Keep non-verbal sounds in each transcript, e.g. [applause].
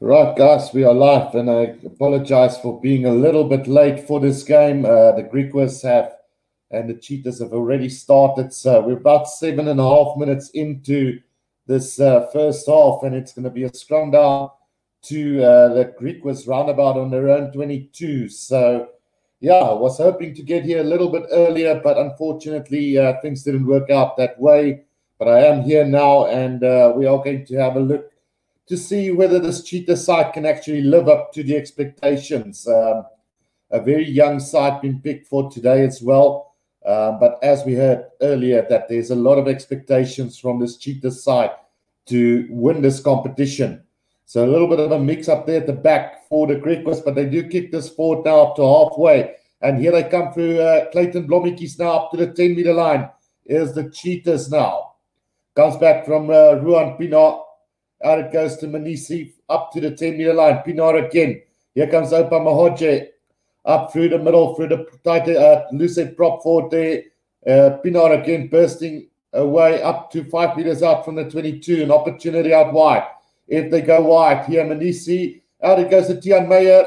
Right, guys, we are live, and I apologize for being a little bit late for this game. Uh, the Griquas have and the Cheetahs have already started, so we're about seven and a half minutes into this uh, first half, and it's going to be a scrum down to uh, the Griquas roundabout on their own 22. So, yeah, I was hoping to get here a little bit earlier, but unfortunately, uh, things didn't work out that way. But I am here now, and uh, we are going to have a look to see whether this cheetah side can actually live up to the expectations. Um, a very young side been picked for today as well. Um, but as we heard earlier, that there's a lot of expectations from this cheetah side to win this competition. So a little bit of a mix up there at the back for the Griquas, but they do kick this forward now up to halfway. And here they come through uh, Clayton Blommetjies now up to the 10 meter line. Is the Cheetahs now. Comes back from uh, Ruan Pienaar out it goes to Manisi up to the 10 meter line. Pienaar again. Here comes Oupa Mohoje up through the middle, through the tight, uh, loose prop forward there. Uh, Pienaar again bursting away up to five meters out from the 22. An opportunity out wide. If they go wide, here Manisi. Out it goes to Tian Meyer.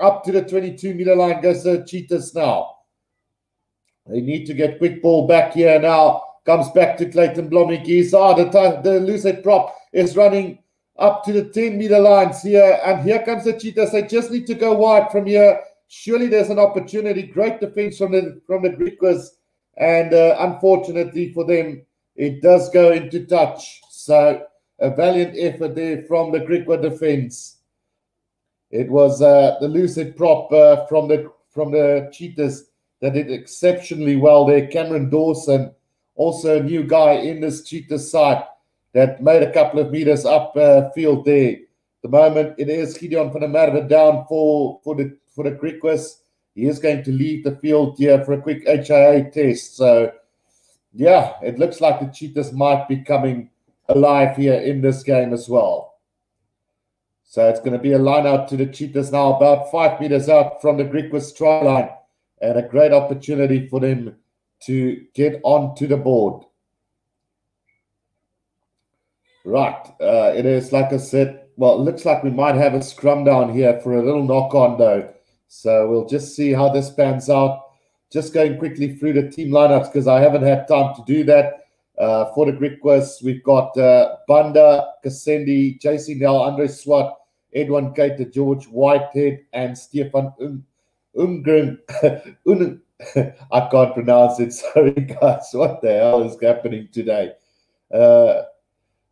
Up to the 22 meter line goes the Cheetahs now. They need to get quick ball back here now. Comes back to Clayton Blommetjies. Ah, the, the loose prop is running up to the 10 meter lines here. And here comes the Cheetahs. They just need to go wide from here. Surely there's an opportunity. Great defense from the from the Griquas. And uh, unfortunately for them, it does go into touch. So a valiant effort there from the Griqua defense. It was uh, the lucid prop uh, from the from the Cheetahs that did exceptionally well there. Cameron Dawson, also a new guy in this Cheetah side that made a couple of meters up uh, field there. The moment it is Gideon van der Merwe down for for the for the Griquas. He is going to leave the field here for a quick HIA test. So, yeah, it looks like the Cheetahs might be coming alive here in this game as well. So it's going to be a line out to the Cheetahs now, about five meters out from the Griquas try line, and a great opportunity for them to get onto the board. Right. Uh, it is, like I said, well, it looks like we might have a scrum down here for a little knock on, though. So we'll just see how this pans out. Just going quickly through the team lineups because I haven't had time to do that. Uh, for the Greek Griquas, we've got uh, Banda, Kassendi, JC Nell, Andre Swart, Edwin Keita, George Whitehead, and Stefan Ungren. [laughs] Un- [laughs] I can't pronounce it. [laughs] Sorry, guys. What the hell is happening today? Uh,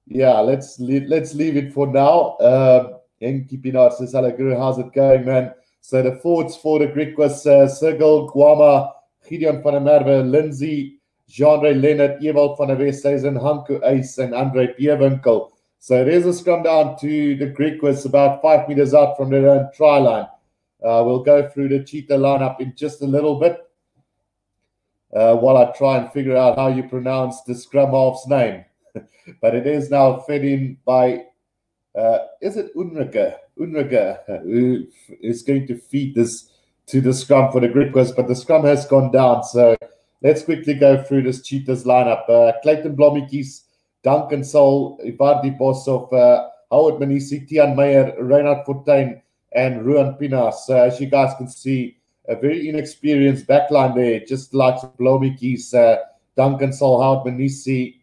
yeah, let's leave, let's leave it for now. Um, Enki Pinar says, hello, Guru, how's it going, man? So the forwards for the Griquas uh, Sergil Guama, Gideon van der Merwe, Lindsay, Jean-Ray Leonard, Ewald van der Westhuizen, Hanko Ace, and Andre Bierwinkel. So there's a scrum down to the Greek Griquas about five meters out from their own try line. Uh, we'll go through the cheetah lineup in just a little bit uh, while I try and figure out how you pronounce the scrum half's name. [laughs] but it is now in by, uh, is it? Unrika, who is going to feed this to the scrum for the Griquas, but the scrum has gone down. So let's quickly go through this Cheetahs lineup. Uh, Clayton Blommetjies, Duncan Sol, Ivardi Boshoff, uh, Howard Manisi, Tian Meyer, Reinhard Fortuin, and Ruan Pienaar. So as you guys can see, a very inexperienced backline there, just like Blommetjies, uh, Duncan Sol, Howard Manisi,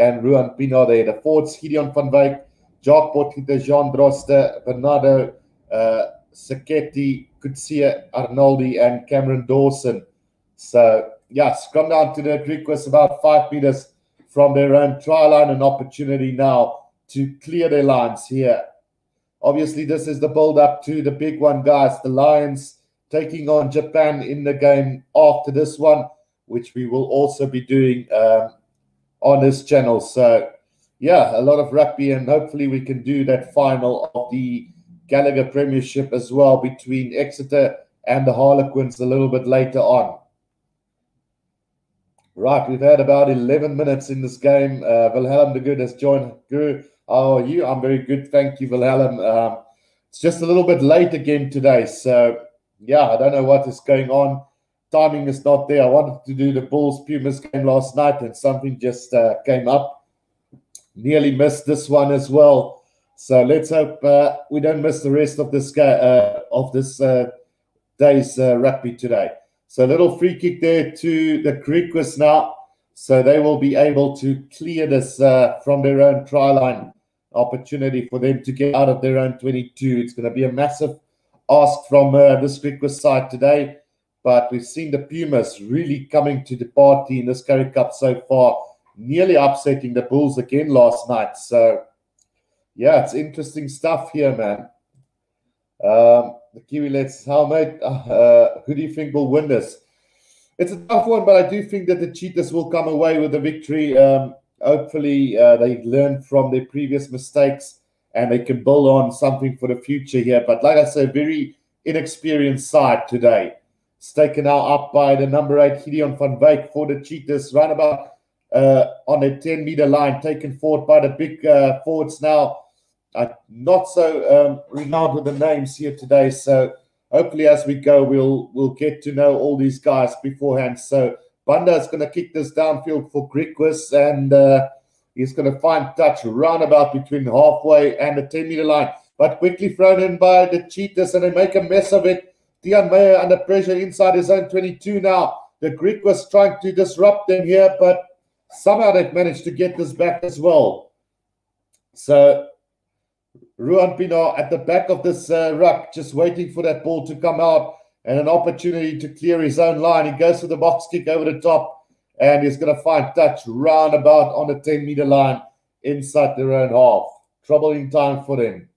and Ruan Pienaar there. The forwards, Gideon van Wyk, Jacques Potgieter, Jean Droste, Bernardo uh, Sacchetti, Kutsia Arnoldi, and Cameron Dawson. So, yeah, scrum down to the Griquas about five meters from their own try line. An opportunity now to clear their lines here. Obviously, this is the build up to the big one, guys. The Lions taking on Japan in the game after this one, which we will also be doing um, on this channel. So, yeah, a lot of rugby, and hopefully we can do that final of the Gallagher Premiership as well between Exeter and the Harlequins a little bit later on. Right, we've had about 11 minutes in this game. Uh, Wilhelm de Good has joined. Guru, how are you? I'm very good. Thank you, Wilhelm. Um, it's just a little bit late again today. So, yeah, I don't know what is going on timing is not there. I wanted to do the Bulls Pumas game last night, and something just uh, came up. Nearly missed this one as well. So let's hope uh, we don't miss the rest of this uh, of this uh, day's uh, rugby today. So a little free kick there to the Griquas now. So they will be able to clear this uh, from their own try line opportunity for them to get out of their own 22. It's going to be a massive ask from this Griquas side today. But we've seen the Pumas really coming to the party in this Currie Cup so far, nearly upsetting the Bulls again last night. So, yeah, it's interesting stuff here, man. Um, the Kiwi Let's how mate, uh, who do you think will win this? It's a tough one, but I do think that the Cheetahs will come away with the victory. Um, hopefully, uh, they learned from their previous mistakes and they can build on something for the future here. But like I said, very inexperienced side today. It's taken now up by the number eight Gideon van Wyk for the Cheetahs, right about uh, on a 10 meter line, taken forward by the big uh, forwards now. Uh, not so um, renowned with the names here today. So hopefully, as we go, we'll we'll get to know all these guys beforehand. So Banda is going to kick this downfield for Griquas, and uh, he's going to find touch roundabout between halfway and the 10 meter line. But quickly thrown in by the Cheetahs, and they make a mess of it. Tian Meyer under pressure inside his own 22 now. The Griquas trying to disrupt them here, but somehow they've managed to get this back as well. So Ruan Pienaar at the back of this uh, ruck, just waiting for that ball to come out and an opportunity to clear his own line. He goes for the box kick over the top and he's going to find touch roundabout on the 10 meter line inside their own half. Troubling time for them.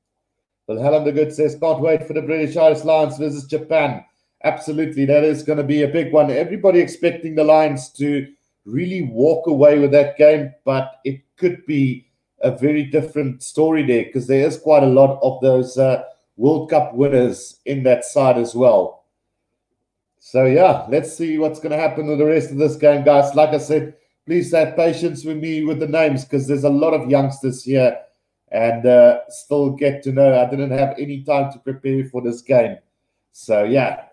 Wilhelm the Good says, can't wait for the British Irish Lions versus Japan. Absolutely, that is going to be a big one. Everybody expecting the Lions to really walk away with that game, but it could be a very different story there because there is quite a lot of those uh, World Cup winners in that side as well. So, yeah, let's see what's going to happen with the rest of this game, guys. Like I said, please have patience with me with the names because there's a lot of youngsters here and uh, still get to know. I didn't have any time to prepare for this game. So, yeah,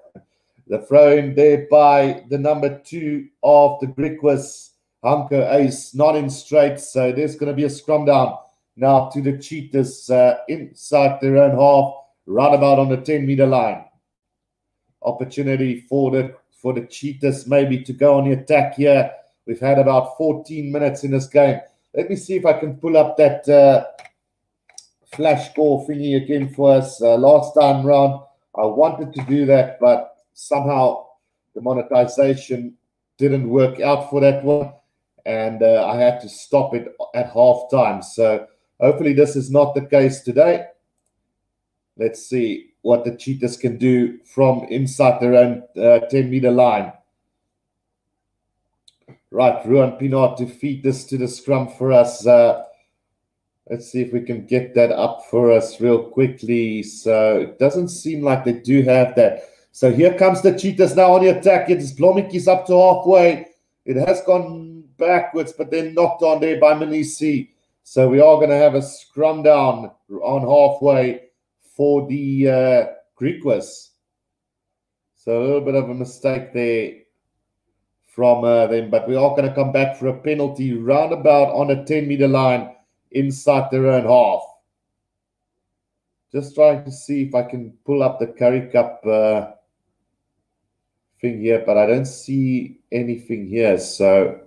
the throw in there by the number two of the Griquas Hanko Ace not in straight. So there's going to be a scrum down now to the Cheetahs uh, inside their own half, right about on the 10 meter line. Opportunity for the for the Cheetahs maybe to go on the attack here. We've had about 14 minutes in this game. Let me see if I can pull up that uh, flash score thingy again for us. Uh, last time round, I wanted to do that, but somehow the monetization didn't work out for that one and uh, I had to stop it at half time. So hopefully this is not the case today. Let's see what the Cheetahs can do from inside their own uh, 10 meter line. Right, Ruan Pienaar to feed this to the scrum for us. Uh, let's see if we can get that up for us real quickly. So it doesn't seem like they do have that. So here comes the Cheetahs now on the attack. It's Blommetjies up to halfway. It has gone backwards, but then knocked on there by Manisi. So we are going to have a scrum down on halfway for the uh, Griquas. So a little bit of a mistake there from uh, them, but we are going to come back for a penalty roundabout on a 10 meter line inside their own half. Just trying to see if I can pull up the Currie Cup uh, thing here, but I don't see anything here. So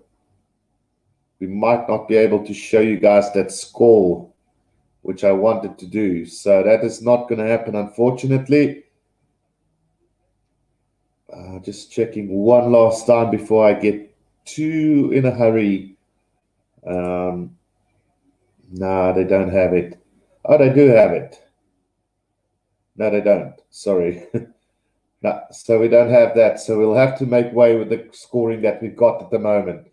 we might not be able to show you guys that score, which I wanted to do. So that is not going to happen, unfortunately. Uh, just checking one last time before I get too in a hurry. Um, no, they don't have it. Oh, they do have it. No, they don't. Sorry. [laughs] no, so we don't have that. So we'll have to make way with the scoring that we've got at the moment.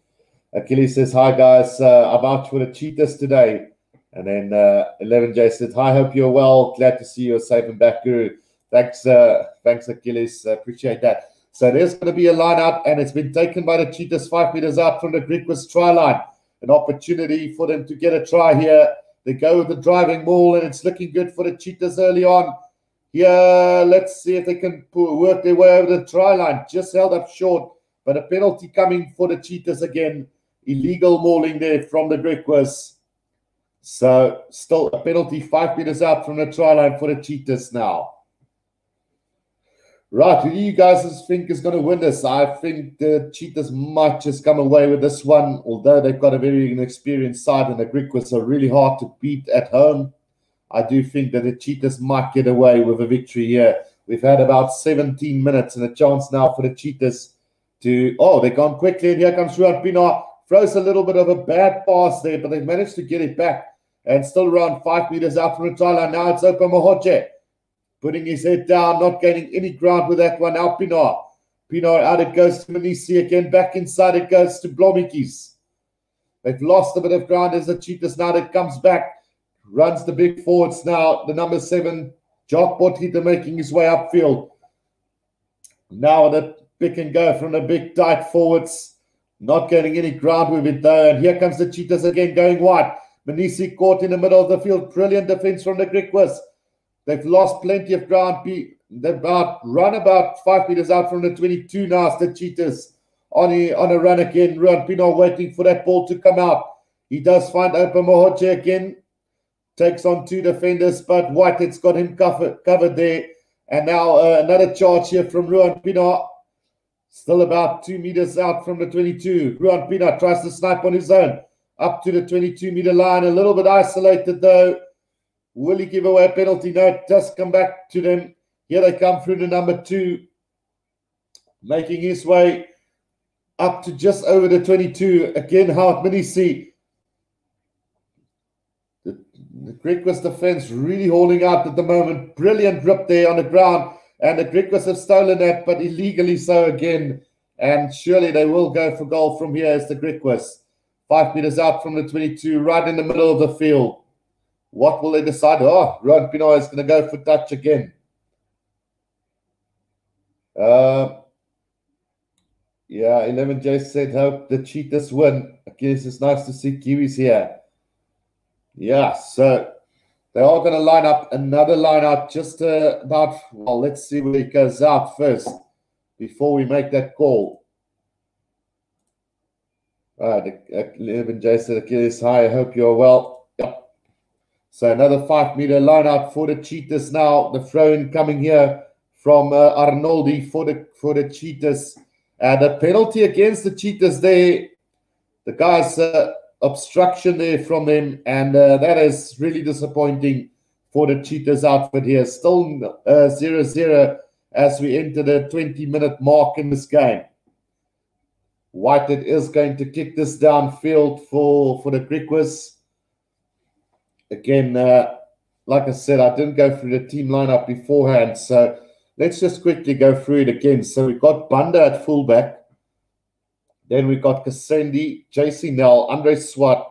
Achilles says, Hi guys, uh, I'm out for the Cheetahs today. And then uh, 11J says, Hi, hope you're well. Glad to see you're safe and back, Guru. Thanks, uh, thanks, Achilles. Appreciate that. So there's going to be a line out, and it's been taken by the Cheetahs five meters out from the Griquas try line. An opportunity for them to get a try here. They go with the driving ball, and it's looking good for the Cheetahs early on. Here, let's see if they can work their way over the try line. Just held up short, but a penalty coming for the Cheetahs again illegal mauling there from the Griquas. So still a penalty, five meters out from the try line for the Cheetahs now. Right, who do you guys think is going to win this? I think the Cheetahs might just come away with this one, although they've got a very inexperienced side and the Griquas are really hard to beat at home. I do think that the Cheetahs might get away with a victory here. We've had about 17 minutes and a chance now for the Cheetahs to. Oh, they've gone quickly, and here comes Ruan Pienaar. Throws a little bit of a bad pass there, but they've managed to get it back and still around five meters out from the try line. Now it's Oupa Mohoje putting his head down, not gaining any ground with that one. Now Pienaar. Pienaar out it goes to Manisi again. Back inside it goes to Blommetjies. They've lost a bit of ground as the Cheetahs now It comes back. Runs the big forwards now. The number seven, Jock Potgieter making his way upfield. Now the pick and go from the big tight forwards. Not getting any ground with it though. And here comes the Cheetahs again going wide. Manisi caught in the middle of the field. Brilliant defense from the Griquas. They've lost plenty of ground. They've about run about five meters out from the 22 now. The Cheetahs on a, on a run again. Ruan Pienaar waiting for that ball to come out. He does find Oupa Mohoje again. Takes on two defenders, but Whitehead's got him covered, covered there. And now uh, another charge here from Ruan Pienaar. Still about two meters out from the 22. Ruan Pienaar tries to snipe on his own. Up to the 22 meter line. A little bit isolated though. Will he give away a penalty? No, it does come back to them. Here they come through to number two, making his way up to just over the 22. Again, Howard Manisi. The, the Griquas defense really holding out at the moment. Brilliant rip there on the ground. And the Griquas have stolen that, but illegally so again. And surely they will go for goal from here as the Griquas. Five meters out from the 22, right in the middle of the field. What will they decide? Oh, Ruan Pienaar is going to go for touch again. Uh, yeah, 11J said, hope the Cheetahs win. I guess it's nice to see Kiwis here. Yeah, so they are going to line up another lineup just uh, about, well, let's see where it goes out first before we make that call. All right, 11J said, Achilles, hi, I hope you're well. So another five meter line for the Cheetahs now. The throw in coming here from uh, Arnoldi for the for the Cheetahs. Uh, the penalty against the Cheetahs there, the guys uh, obstruction there from them, and uh, that is really disappointing for the Cheetahs outfit here. Still uh, 0 0 as we enter the 20 minute mark in this game. Whitehead is going to kick this downfield for, for the Griquas again, uh, like I said, I didn't go through the team lineup beforehand. So let's just quickly go through it again. So we've got Banda at fullback. Then we've got Kasendi, JC Nell, Andre Swart,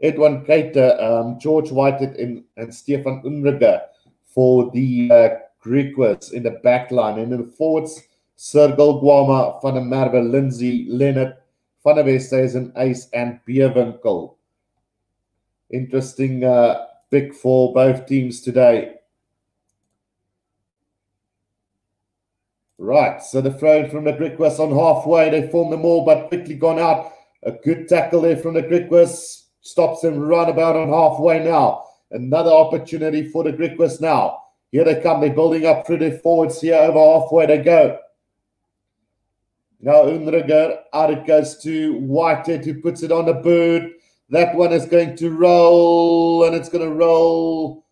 Edwin Keita, um, George Whitehead, and, and Stefan Ungerer for the uh, in the back line. And in the forwards, Sergil Guama, Van der Merwe, Lindsay, Leonard, Van der Westhuizen, Ace, and Bierwinkel interesting uh, pick for both teams today. Right, so the throw from the Griquas on halfway. They form the all, but quickly gone out. A good tackle there from the Griquas. Stops them run about on halfway now. Another opportunity for the Griquas now. Here they come. They're building up through their forwards here. Over halfway they go. Now Ungerer, out it goes to Whitehead, who puts it on the bird. That one is going to roll, and it's going to roll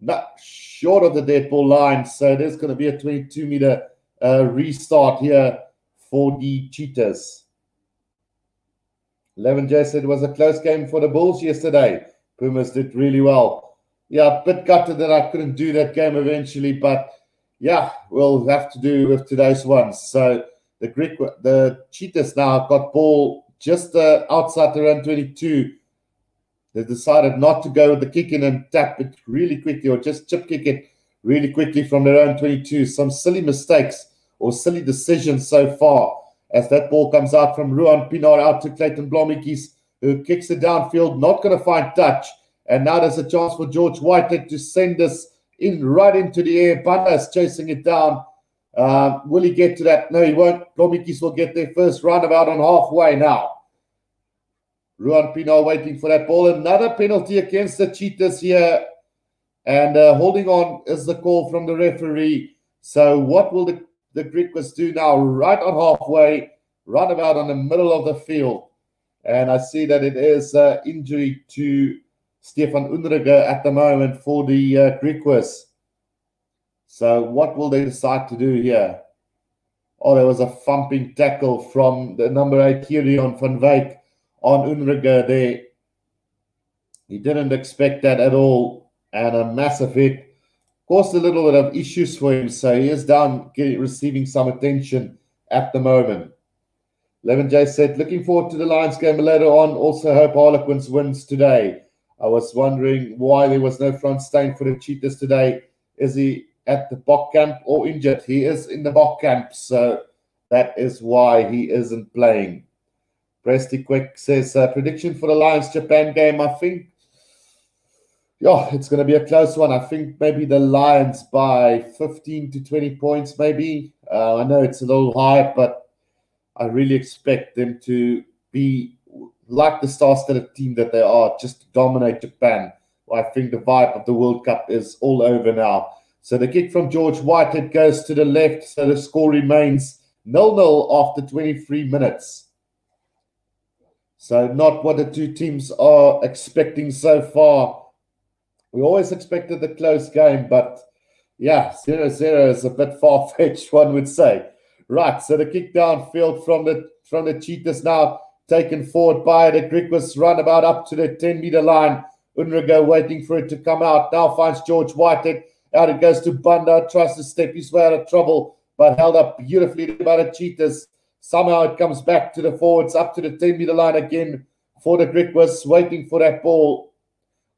not short of the dead ball line. So there's going to be a 22 meter uh, restart here for the Cheetahs. 11J said it was a close game for the Bulls yesterday. Pumas did really well. Yeah, a bit gutted that I couldn't do that game eventually, but yeah, we'll have to do with today's ones. So the Greek, the Cheetahs now got ball just uh, outside the run 22 they decided not to go with the kick in and tap it really quickly or just chip kick it really quickly from their own 22. Some silly mistakes or silly decisions so far as that ball comes out from Ruan Pienaar out to Clayton Blommetjies, who kicks it downfield, not going to find touch. And now there's a chance for George Whitehead to send this in right into the air. Banda is chasing it down. Uh, will he get to that? No, he won't. Blommetjies will get there first roundabout on halfway now. Ruan Pienaar waiting for that ball. Another penalty against the Cheetahs here. And uh, holding on is the call from the referee. So what will the, the Griquas do now? Right on halfway, run about on the middle of the field. And I see that it is uh, injury to Stefan Ungerer at the moment for the uh, Griquas. So what will they decide to do here? Oh, there was a thumping tackle from the number eight, Gideon van Wyk, on Ungerer there. He didn't expect that at all. And a massive hit. Caused a little bit of issues for him. So he is down, getting, receiving some attention at the moment. 11J said, looking forward to the Lions game later on. Also hope Harlequins wins today. I was wondering why there was no Frans Steyn for the Cheetahs today. Is he at the Bok camp or injured? He is in the Bok camp, so that is why he isn't playing. Presty Quick says, uh, prediction for the Lions Japan game. I think, yeah, it's going to be a close one. I think maybe the Lions by 15 to 20 points, maybe. Uh, I know it's a little high, but I really expect them to be like the star-studded team that they are, just to dominate Japan. I think the vibe of the World Cup is all over now. So the kick from George Whitehead goes to the left, so the score remains nil-nil after 23 minutes. So not what the two teams are expecting so far. We always expected the close game, but yeah, 0-0 is a bit far-fetched, [laughs] one would say. Right, so the kick downfield from the from the Cheetahs now taken forward by the Griquas run about up to the 10 meter line. Ungerer waiting for it to come out. Now finds George Whitehead. Out it goes to Banda. Tries to step his way out of trouble, but held up beautifully by the Cheetahs. Somehow it comes back to the forwards, up to the 10 meter line again for the Griquas, waiting for that ball.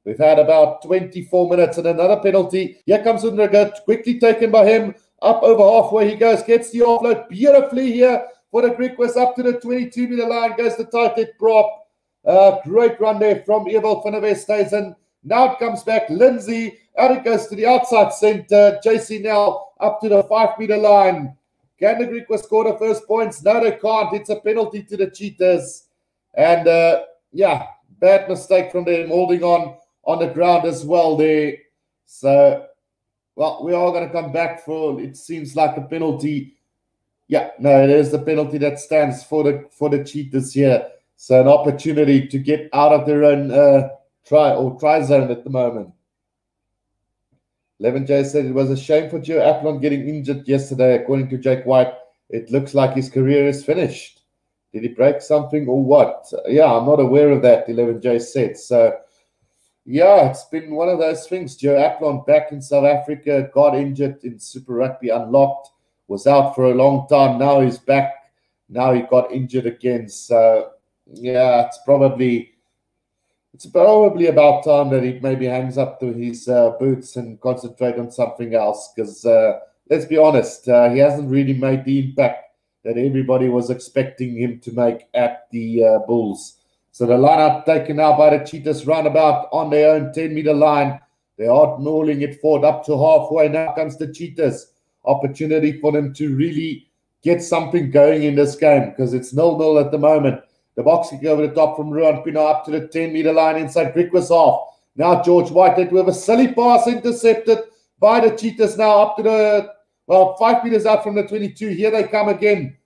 We've had about 24 minutes and another penalty. Here comes Ungerer, quickly taken by him. Up over halfway he goes, gets the offload beautifully here for the Griquas up to the 22 meter line. Goes the tight head prop. Uh, great run there from Ewald van der. Now it comes back. Lindsay out it goes to the outside center. JC now up to the five meter line. Can the Griquas score the first points? No, they can't. It's a penalty to the Cheetahs. And uh, yeah, bad mistake from them holding on on the ground as well there. So well, we are going to come back for it seems like a penalty. Yeah, no, it is the penalty that stands for the for the Cheetahs here. So an opportunity to get out of their own uh, try or try zone at the moment. 11J said it was a shame for Gio Aplon getting injured yesterday. According to Jake White, it looks like his career is finished. Did he break something or what? Yeah, I'm not aware of that, 11J said. So yeah, it's been one of those things. Gio Aplon back in South Africa, got injured in Super Rugby Unlocked, was out for a long time. Now he's back. Now he got injured again. So yeah, it's probably it's probably about time that he maybe hangs up to his uh, boots and concentrate on something else. Because uh, let's be honest, uh, he hasn't really made the impact that everybody was expecting him to make at the uh, Bulls. So the lineup taken now by the Cheetahs roundabout on their own 10 meter line. They are mauling it forward up to halfway. Now comes the Cheetahs. Opportunity for them to really get something going in this game because it's nil nil at the moment. The box kick over the top from Ruan Pienaar up to the 10 meter line inside Griquas off. Now George Whitehead with a silly pass intercepted by the Cheetahs now up to the, well, five meters out from the 22. Here they come again.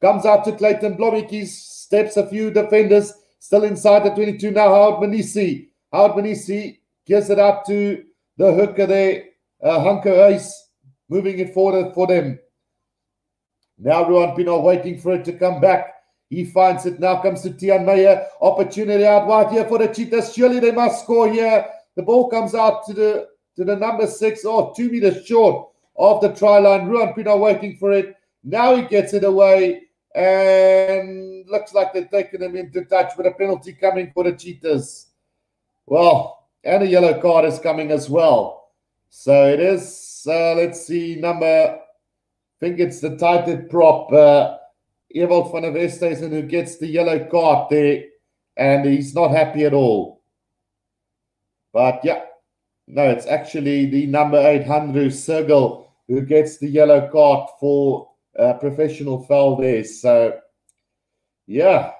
Comes out to Clayton Blommetjies, steps a few defenders Still inside the 22 now, Howard Manisi. Howard Manisi gives it up to the hooker there, uh, Hunker Ace, moving it forward for them. Now Ruan Pienaar waiting for it to come back. He finds it. Now comes to Tian Meyer. Opportunity out wide here for the Cheetahs. Surely they must score here. The ball comes out to the to the number six, or oh, two meters short of the try line. Ruan Pienaar waiting for it. Now he gets it away and looks like they're taking him into touch with a penalty coming for the Cheetahs. Well, and a yellow card is coming as well. So it is, uh, let's see, number, I think it's the tighted prop, uh, Ewald van der Westhuizen, who gets the yellow card there, and he's not happy at all. But yeah, no, it's actually the number eight, Handru Sergel, who gets the yellow card for uh, professional foul there. So, yeah.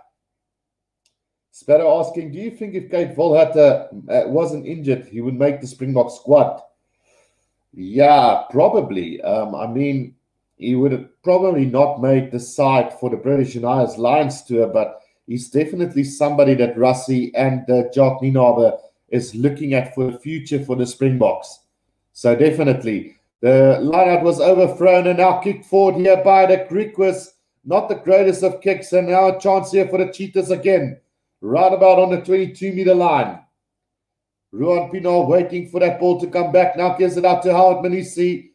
Sparrow asking, do you think if Kate Volhatter uh, wasn't injured, he would make the Springbok squad? Yeah, probably. Um, I mean, he would have probably not made the side for the British and Isles Lions tour, but he's definitely somebody that Rassie and uh, Jock Nienaber is looking at for the future for the Springboks. So definitely. The lineout was overthrown and now kicked forward here by the Griquas. Not the greatest of kicks, and now a chance here for the Cheetahs again. Right about on the 22 meter line. Ruan Pienaar waiting for that ball to come back. Now gives it out to Howard Manisi.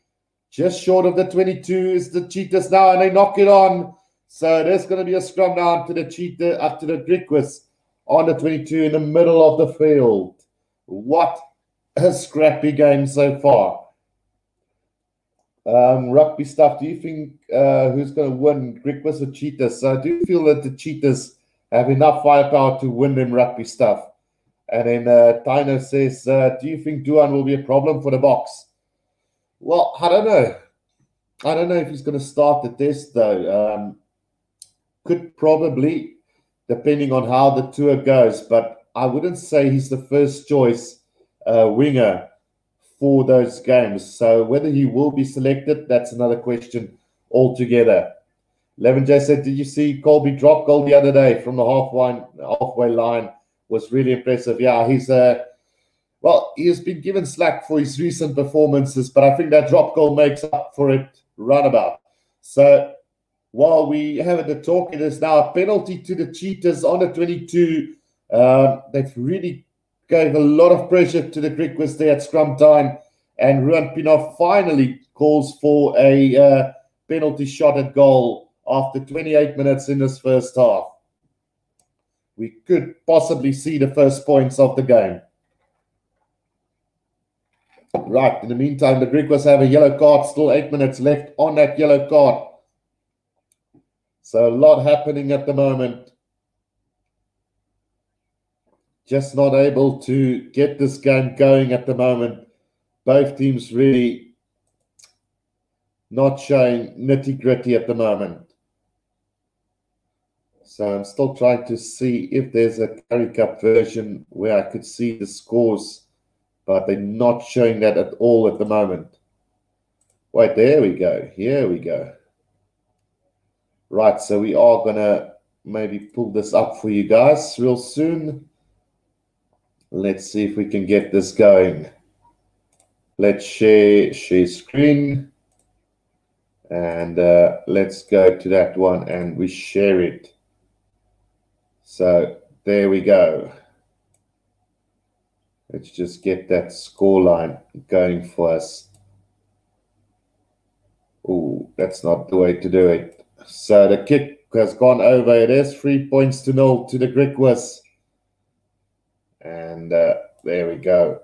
Just short of the 22 is the Cheetahs now, and they knock it on. So there's going to be a scrum down to the Cheetah, up to the Griquas on the 22 in the middle of the field. What a scrappy game so far. Um, rugby stuff. Do you think uh, who's going to win, Griquas or Cheetahs? So I do feel that the Cheetahs have enough firepower to win them rugby stuff. And then uh, Tino says, uh, Do you think Duhan will be a problem for the Boks? Well, I don't know. I don't know if he's going to start the test, though. Um, could probably, depending on how the tour goes, but I wouldn't say he's the first choice uh, winger for those games. So whether he will be selected, that's another question altogether. Levin J said, Did you see Kolbe drop goal the other day from the halfway, halfway line? was really impressive. Yeah, he's uh, well, he has been given slack for his recent performances, but I think that drop goal makes up for it runabout. So while we have the talk, it is now a penalty to the Cheetahs on the 22. Um, they've really gave a lot of pressure to the Griquas there at scrum time, and Ruan Pienaar finally calls for a uh, penalty shot at goal after 28 minutes in this first half we could possibly see the first points of the game. Right, in the meantime, the Griquas have a yellow card, still eight minutes left on that yellow card. So a lot happening at the moment. Just not able to get this game going at the moment. Both teams really not showing nitty gritty at the moment. So I'm still trying to see if there's a Currie Cup version where I could see the scores, but they're not showing that at all at the moment. Wait, there we go. Here we go. Right, so we are going to maybe pull this up for you guys real soon. Let's see if we can get this going. Let's share, share screen. And uh, let's go to that one and we share it. So there we go. Let's just get that score line going for us. Oh, that's not the way to do it. So the kick has gone over. It is three points to nil to the Griquas. And uh, there we go.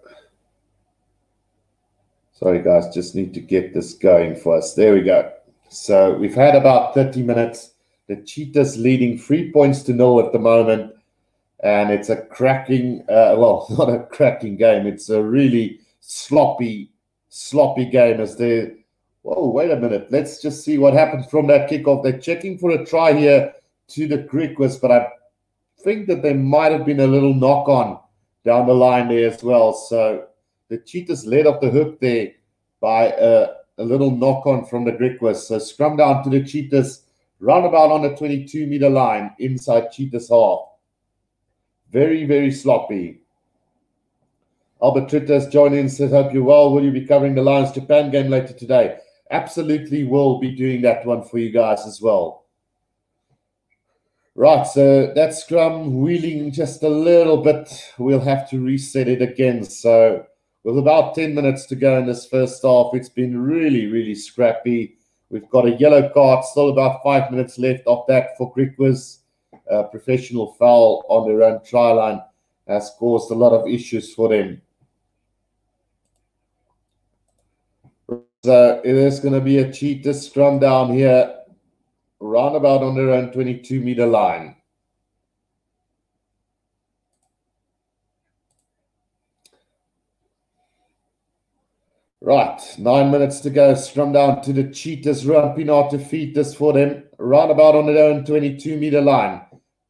Sorry, guys, just need to get this going for us. There we go. So we've had about 30 minutes the Cheetahs leading three points to nil at the moment. And it's a cracking, uh, well, [laughs] not a cracking game. It's a really sloppy, sloppy game as they oh wait a minute. Let's just see what happens from that kickoff. They're checking for a try here to the Griquas, but I think that there might have been a little knock on down the line there as well. So the Cheetahs led off the hook there by a, a little knock on from the Griquas. So scrum down to the Cheetahs roundabout on the 22 meter line inside Cheetah's half. Very, very sloppy. Albert Tritas joined in says, Hope you're well. Will you be covering the Lions Japan game later today? Absolutely will be doing that one for you guys as well. Right, so that scrum wheeling just a little bit. We'll have to reset it again. So, with about 10 minutes to go in this first half, it's been really, really scrappy. We've got a yellow card, still about five minutes left of that for Griquas. A professional foul on their own try line has caused a lot of issues for them. So it is going to be a cheetah scrum down here, roundabout on their own 22 meter line. Right, nine minutes to go. Scrum down to the Cheetahs. Ruan Pienaar to feed this for them. Roundabout on their own 22 meter line.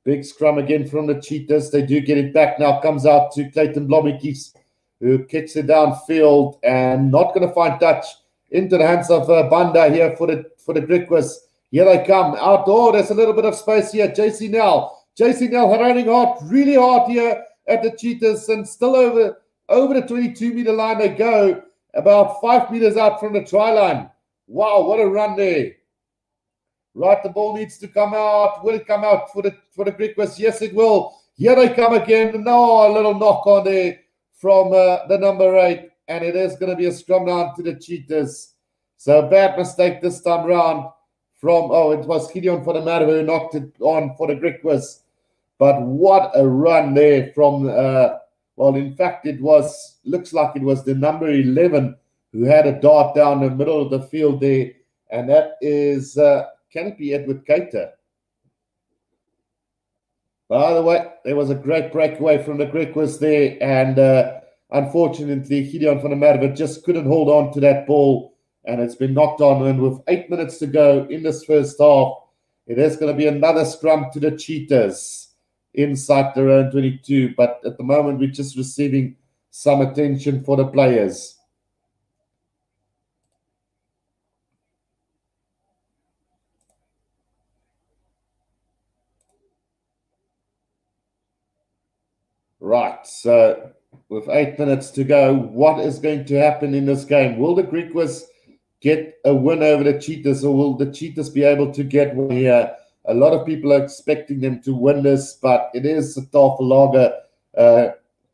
Big scrum again from the Cheetahs. They do get it back now. Comes out to Clayton Blommetjies, who kicks it downfield and not going to find touch into the hands of uh, Banda here for the for the Griquas. Here they come. Outdoor, there's a little bit of space here. JC Nell. JC Nell running hard, really hard here at the Cheetahs and still over over the 22 meter line they go, about five meters out from the try line. Wow, what a run there. Right, the ball needs to come out. Will it come out for the for the Griquas? Yes, it will. Here they come again. No, a little knock on there from uh, the number eight, and it is going to be a scrum down to the Cheetahs. So bad mistake this time round from oh, it was Gideon van der Merwe who knocked it on for the Griquas. But what a run there from uh, well, in fact, it was looks like it was the number eleven who had a dart down the middle of the field there, and that is. Uh, can it be Edward Cater? By the way, there was a great breakaway from the Griquas there, and uh, unfortunately, Gideon van der Merwe just couldn't hold on to that ball, and it's been knocked on. And with eight minutes to go in this first half, it is going to be another scrum to the Cheetahs inside their own 22. But at the moment, we're just receiving some attention for the players. Right. So with eight minutes to go, what is going to happen in this game? Will the Griquas get a win over the Cheetahs, or will the Cheetahs be able to get one here? A lot of people are expecting them to win this, but it is a Tafelaga uh,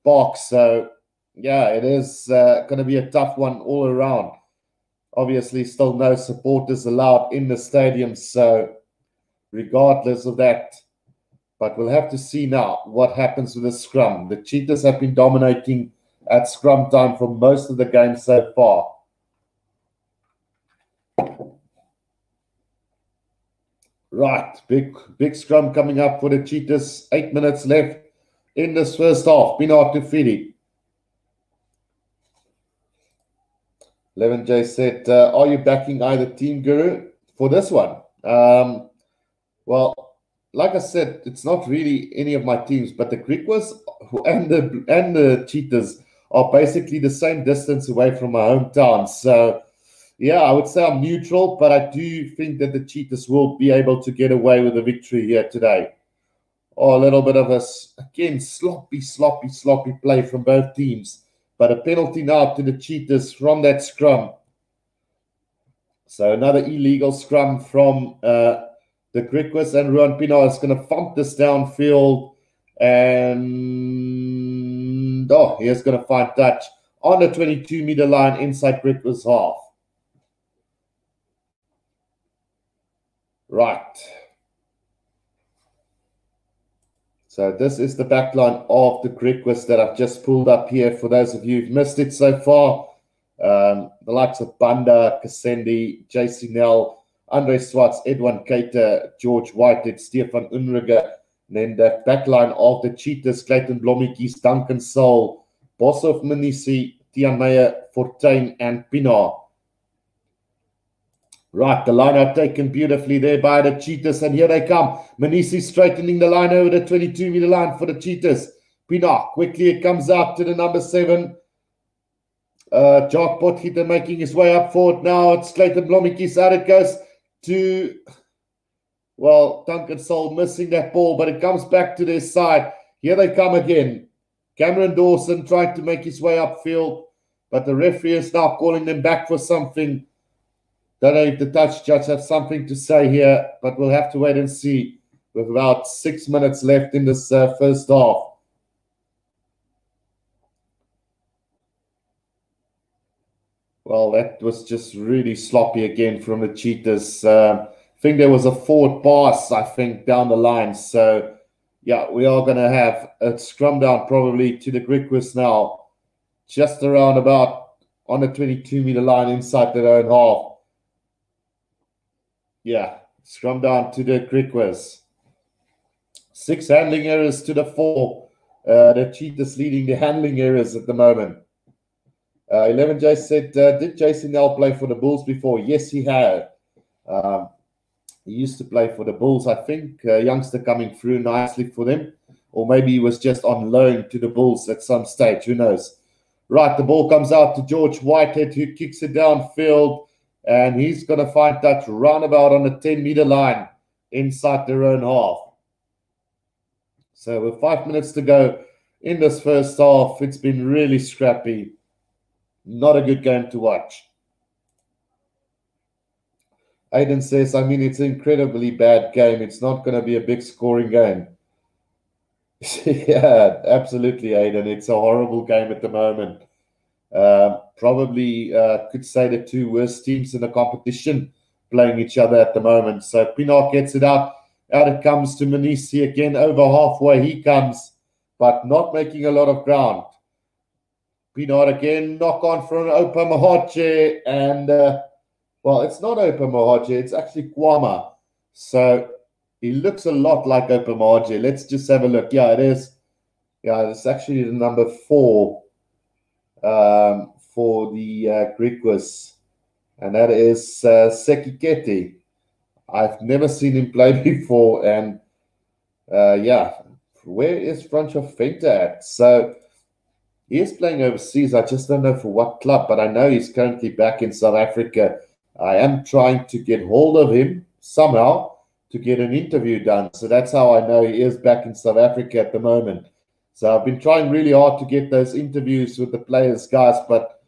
box. So, yeah, it is uh, going to be a tough one all around. Obviously, still no supporters allowed in the stadium. So, regardless of that, but we'll have to see now what happens with the scrum. The Cheetahs have been dominating at scrum time for most of the game so far. Right, big big scrum coming up for the Cheetahs. Eight minutes left in this first half. Pienaar to Fidi. 11J said, uh, Are you backing either team guru for this one? Um, well, like I said, it's not really any of my teams, but the Griquas and the and the Cheetahs are basically the same distance away from my hometown. So, yeah, I would say I'm neutral, but I do think that the Cheetahs will be able to get away with a victory here today. Oh, a little bit of a again sloppy, sloppy, sloppy play from both teams, but a penalty now to the Cheetahs from that scrum. So another illegal scrum from. Uh, the Griquas and Ruan Pienaar is going to thump this downfield. And oh, he's going to find touch on the 22 meter line inside Griquas half. Right. So this is the back line of the Griquas that I've just pulled up here for those of you who've missed it so far. Um, the likes of Banda, Kassendi, JC Nell, Andre Swartz, Edwin Keita, George Whitehead, Stefan Ungerer, then the backline of the Cheetahs, Clayton Blommetjies, Duncan Soul, Boshoff Manisi, Tian Meyer, Fortuin, and Pienaar. Right, the line are taken beautifully there by the Cheetahs, and here they come. Manisi straightening the line over the 22 meter line for the Cheetahs. Pienaar quickly it comes out to the number seven. Uh, Jock Potgieter making his way up forward now. It's Clayton Blommetjies out it goes to, well, Duncan Soul missing that ball, but it comes back to their side. Here they come again. Cameron Dawson trying to make his way upfield, but the referee is now calling them back for something. Don't know if the touch judge has something to say here, but we'll have to wait and see. With about six minutes left in this uh, first half. Well, that was just really sloppy again from the Cheetahs. Uh, I think there was a forward pass, I think, down the line. So, yeah, we are going to have a scrum down probably to the Griquas now, just around about on the 22 meter line inside their own half. Yeah, scrum down to the Griquas. Six handling errors to the four. Uh, the Cheetahs leading the handling errors at the moment. Uh, 11J said, uh, Did JC Nell play for the Bulls before? Yes, he had. Um, He used to play for the Bulls, I think. A youngster coming through nicely for them. Or maybe he was just on loan to the Bulls at some stage. Who knows? Right, the ball comes out to George Whitehead, who kicks it downfield. And he's going to find that roundabout on the 10 meter line inside their own half. So, with five minutes to go in this first half, it's been really scrappy. Not a good game to watch. Aiden says, I mean, it's an incredibly bad game. It's not going to be a big scoring game. [laughs] yeah, absolutely, Aiden. It's a horrible game at the moment. Uh, probably uh, could say the two worst teams in the competition playing each other at the moment. So Pienaar gets it out. Out it comes to Manisi again. Over halfway he comes, but not making a lot of ground. Pienaar again, knock on from Oupa Mohoje. And, uh, well, it's not Oupa Mohoje, it's actually Kwama. So he looks a lot like Oupa Mohoje. Let's just have a look. Yeah, it is. Yeah, it's actually the number four um, for the uh, Griquas, and that is uh, Sekiketi. I've never seen him play [laughs] before, and uh, yeah, where is Francois Venter at? So he is playing overseas. I just don't know for what club, but I know he's currently back in South Africa. I am trying to get hold of him somehow to get an interview done. So that's how I know he is back in South Africa at the moment. So I've been trying really hard to get those interviews with the players, guys, but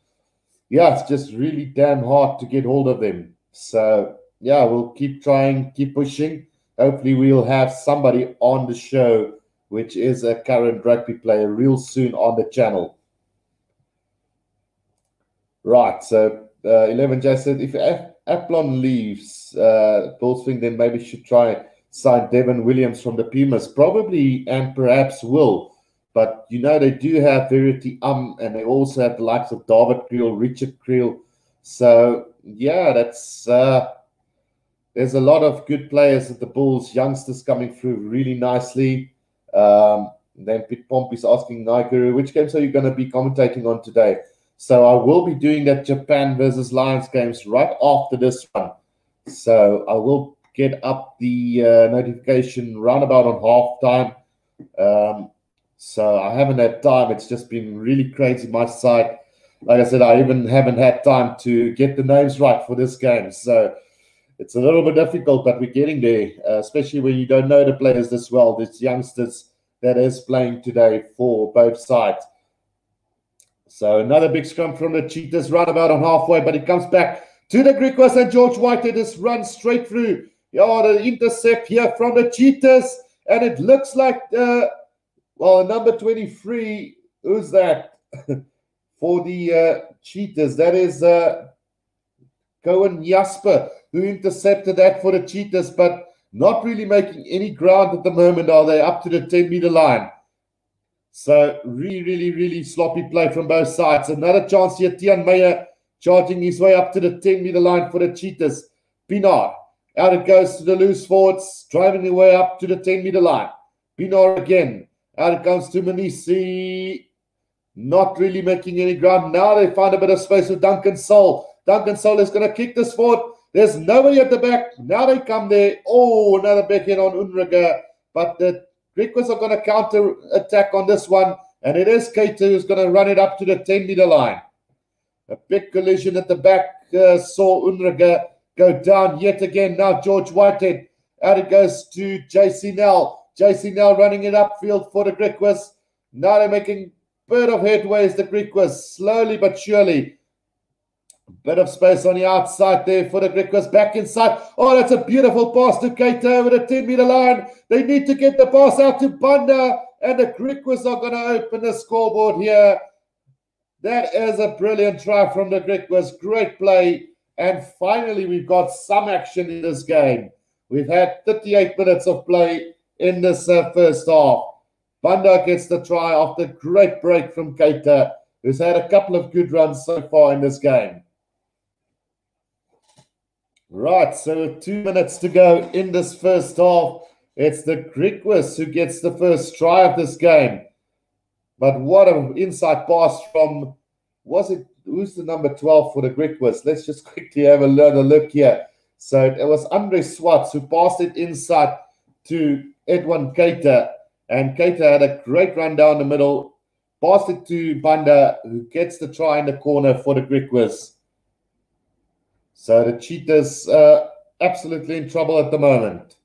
yeah, it's just really damn hard to get hold of them. So yeah, we'll keep trying, keep pushing. Hopefully, we'll have somebody on the show, which is a current rugby player, real soon on the channel. Right. So uh, 11J said if Aplon leaves, uh, Bulls think then maybe should try sign Devon Williams from the Pumas. Probably and perhaps will. But you know, they do have Verity Um, and they also have the likes of David Creel, Richard Creel. So, yeah, that's uh, there's a lot of good players at the Bulls, youngsters coming through really nicely. Um, then Pit Pomp is asking Naiguru, which games are you going to be commentating on today? So I will be doing that Japan versus Lions games right after this one. So I will get up the uh, notification roundabout on halftime. Um, so I haven't had time. It's just been really crazy my side. Like I said, I even haven't had time to get the names right for this game. So it's a little bit difficult, but we're getting there, uh, especially when you don't know the players this well. There's youngsters that is playing today for both sides. So another big scrum from the Cheetahs, right about on halfway, but it comes back to the Griquas and George Whitehead just run straight through. Yeah, the intercept here from the Cheetahs, and it looks like uh, well, number 23, who's that? [laughs] For the uh, Cheetahs, that is uh, Cohen Jasper, who intercepted that for the Cheetahs, but not really making any ground at the moment, are they? Up to the 10 meter line. So, really, really, really sloppy play from both sides. Another chance here, Tian Meyer charging his way up to the 10 meter line for the Cheetahs. Pienaar out it goes to the loose forwards, driving the way up to the 10 meter line. Pienaar again, out it comes to Manisi. Not really making any ground. Now they find a bit of space with Duncan Saul. Duncan Saul is going to kick this forward. There's nobody at the back. Now they come there. Oh, another back in on Ungerer. But the Griquas are going to counter attack on this one. And it is Keyter who's going to run it up to the 10 meter line. A big collision at the back uh, saw Ungerer go down yet again. Now George Whitehead. Out it goes to JC Nell. JC now running it upfield for the Griquas. Now they're making bit of headways, the Griquas, slowly but surely. Bit of space on the outside there for the Griquas. Back inside. Oh, that's a beautiful pass to Keyter over the 10 meter line. They need to get the pass out to Banda, and the Griquas are going to open the scoreboard here. That is a brilliant try from the Griquas. Great play. And finally, we've got some action in this game. We've had 38 minutes of play in this uh, first half. Banda gets the try after great break from Keyter, who's had a couple of good runs so far in this game. Right, so two minutes to go in this first half. It's the Griquas who gets the first try of this game. But what an inside pass from, was it, who's the number 12 for the Griquas? Let's just [laughs] quickly have a, look here. So it was Andre Swartz who passed it inside to Eduan Keyter. And Keyter had a great run down the middle, passed it to Banda, who gets the try in the corner for the Griquas. So the Cheetahs uh, absolutely in trouble at the moment.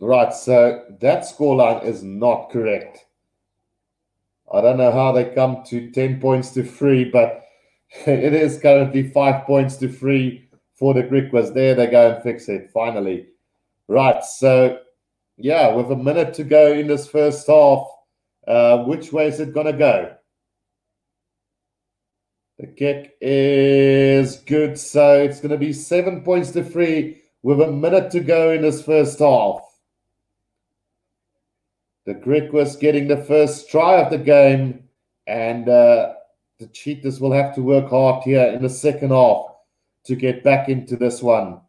Right, so that scoreline is not correct. I don't know how they come to 10 points to three, but [laughs] it is currently five points to three for the Griquas There they go and fix it, finally. Right, so yeah, with a minute to go in this first half, uh, which way is it going to go? The kick is good, so it's going to be seven points to three with a minute to go in this first half. The Griquas getting the first try of the game, and uh, the Cheetahs will have to work hard here in the second half to get back into this one.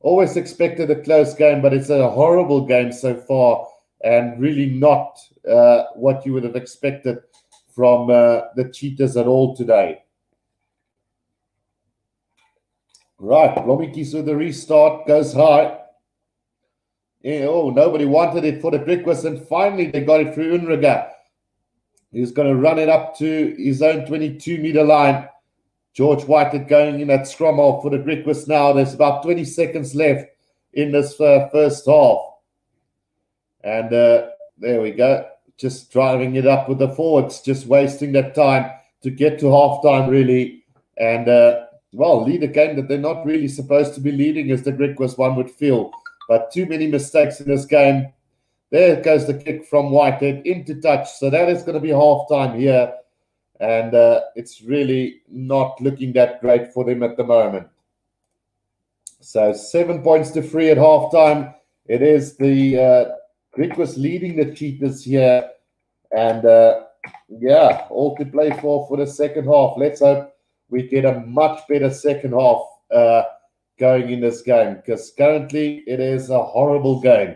Always expected a close game, but it's a horrible game so far, and really not uh, what you would have expected from uh, the Cheetahs at all today. Right, Blommetjies with the restart goes high. Yeah, oh, nobody wanted it for the Griquas, and finally they got it through Ungerer. He's going to run it up to his own 22 meter line. George Whitehead going in at scrum off for the Griquas now. There's about 20 seconds left in this uh, first half. And uh, there we go. Just driving it up with the forwards, just wasting that time to get to halftime, really. And, uh, well, lead a game that they're not really supposed to be leading, as the Griquas one would feel but too many mistakes in this game. There goes the kick from Whitehead into touch. So that is going to be half time here. And uh, it's really not looking that great for them at the moment. So seven points to three at half time. It is the uh, Griquas leading the Cheetahs here. And uh, yeah, all to play for for the second half. Let's hope we get a much better second half. Uh, going in this game because currently it is a horrible game.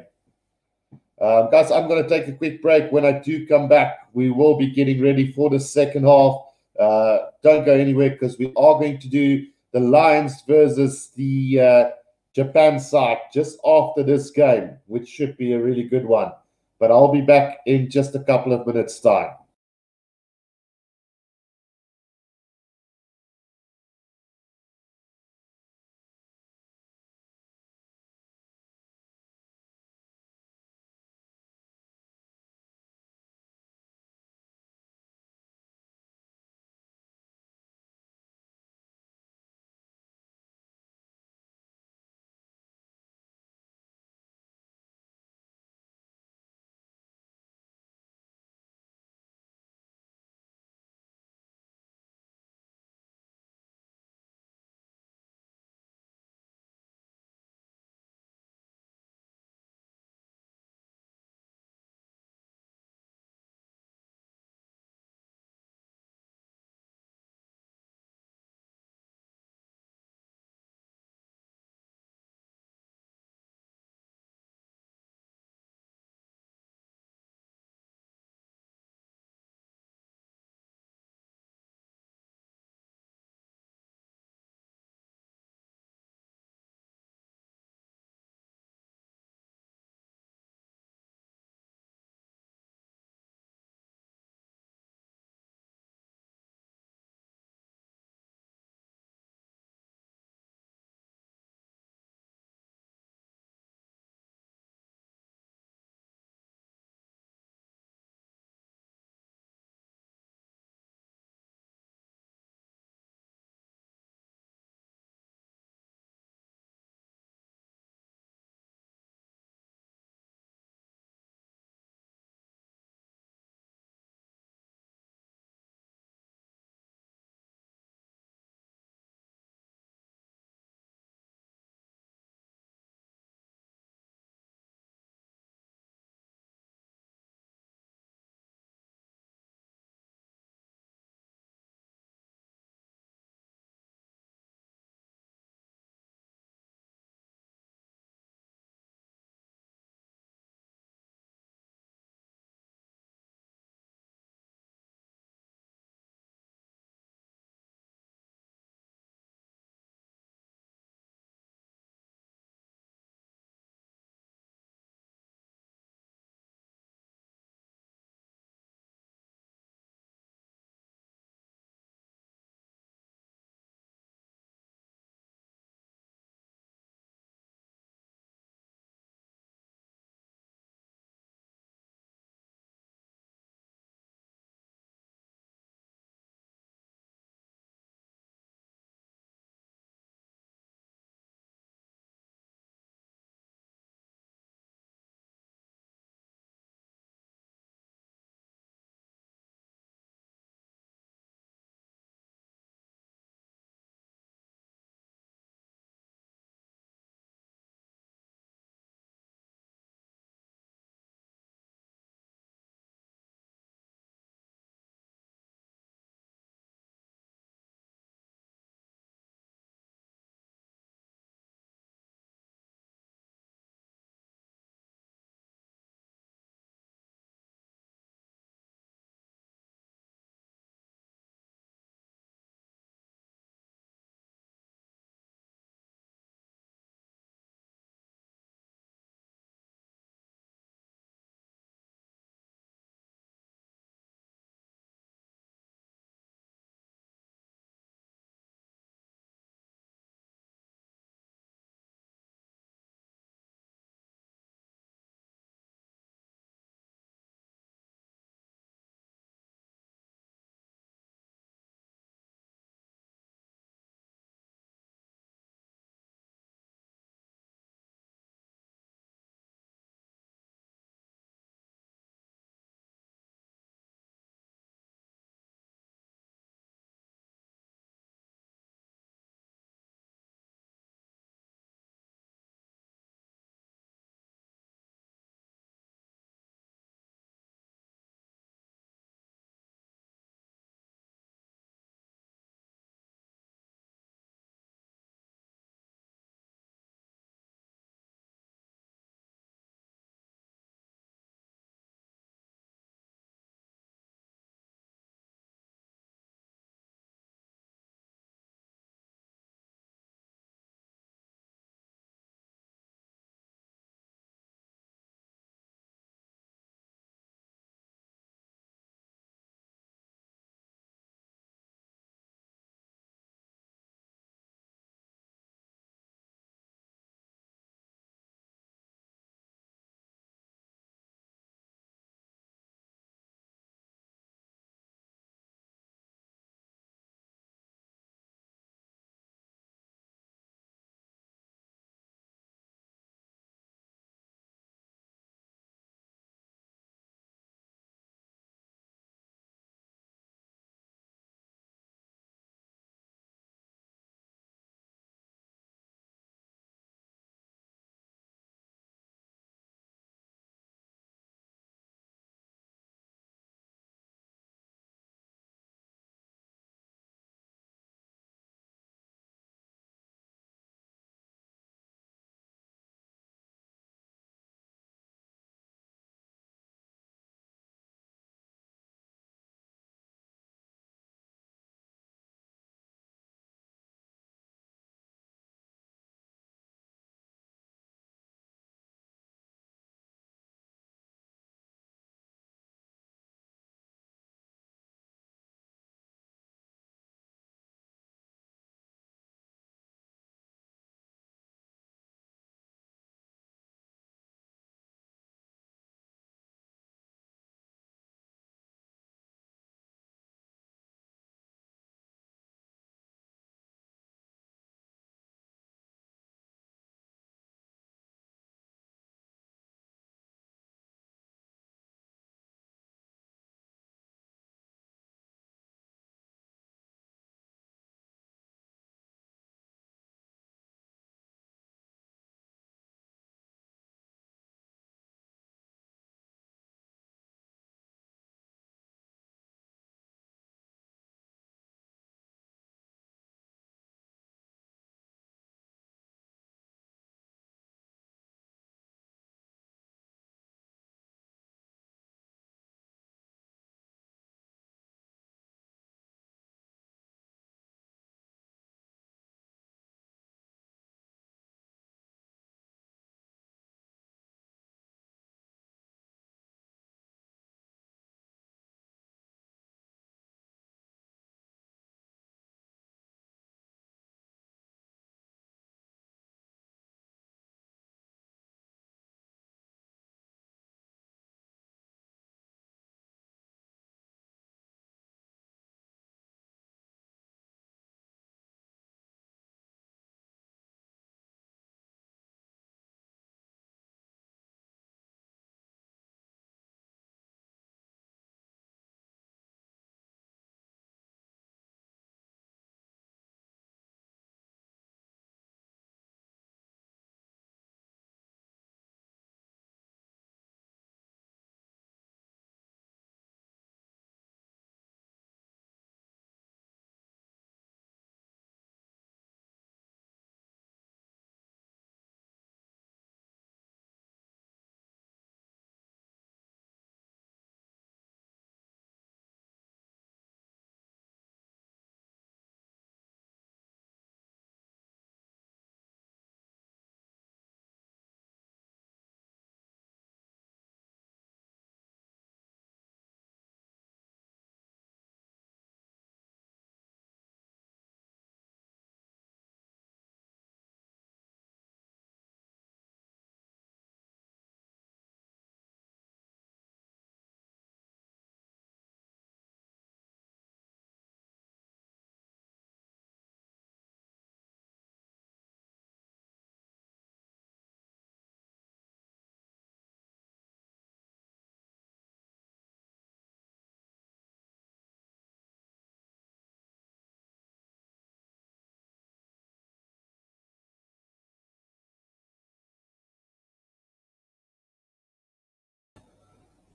Um, guys, I'm going to take a quick break. When I do come back, we will be getting ready for the second half. Uh, don't go anywhere because we are going to do the Lions versus the uh, Japan side just after this game, which should be a really good one. But I'll be back in just a couple of minutes' time.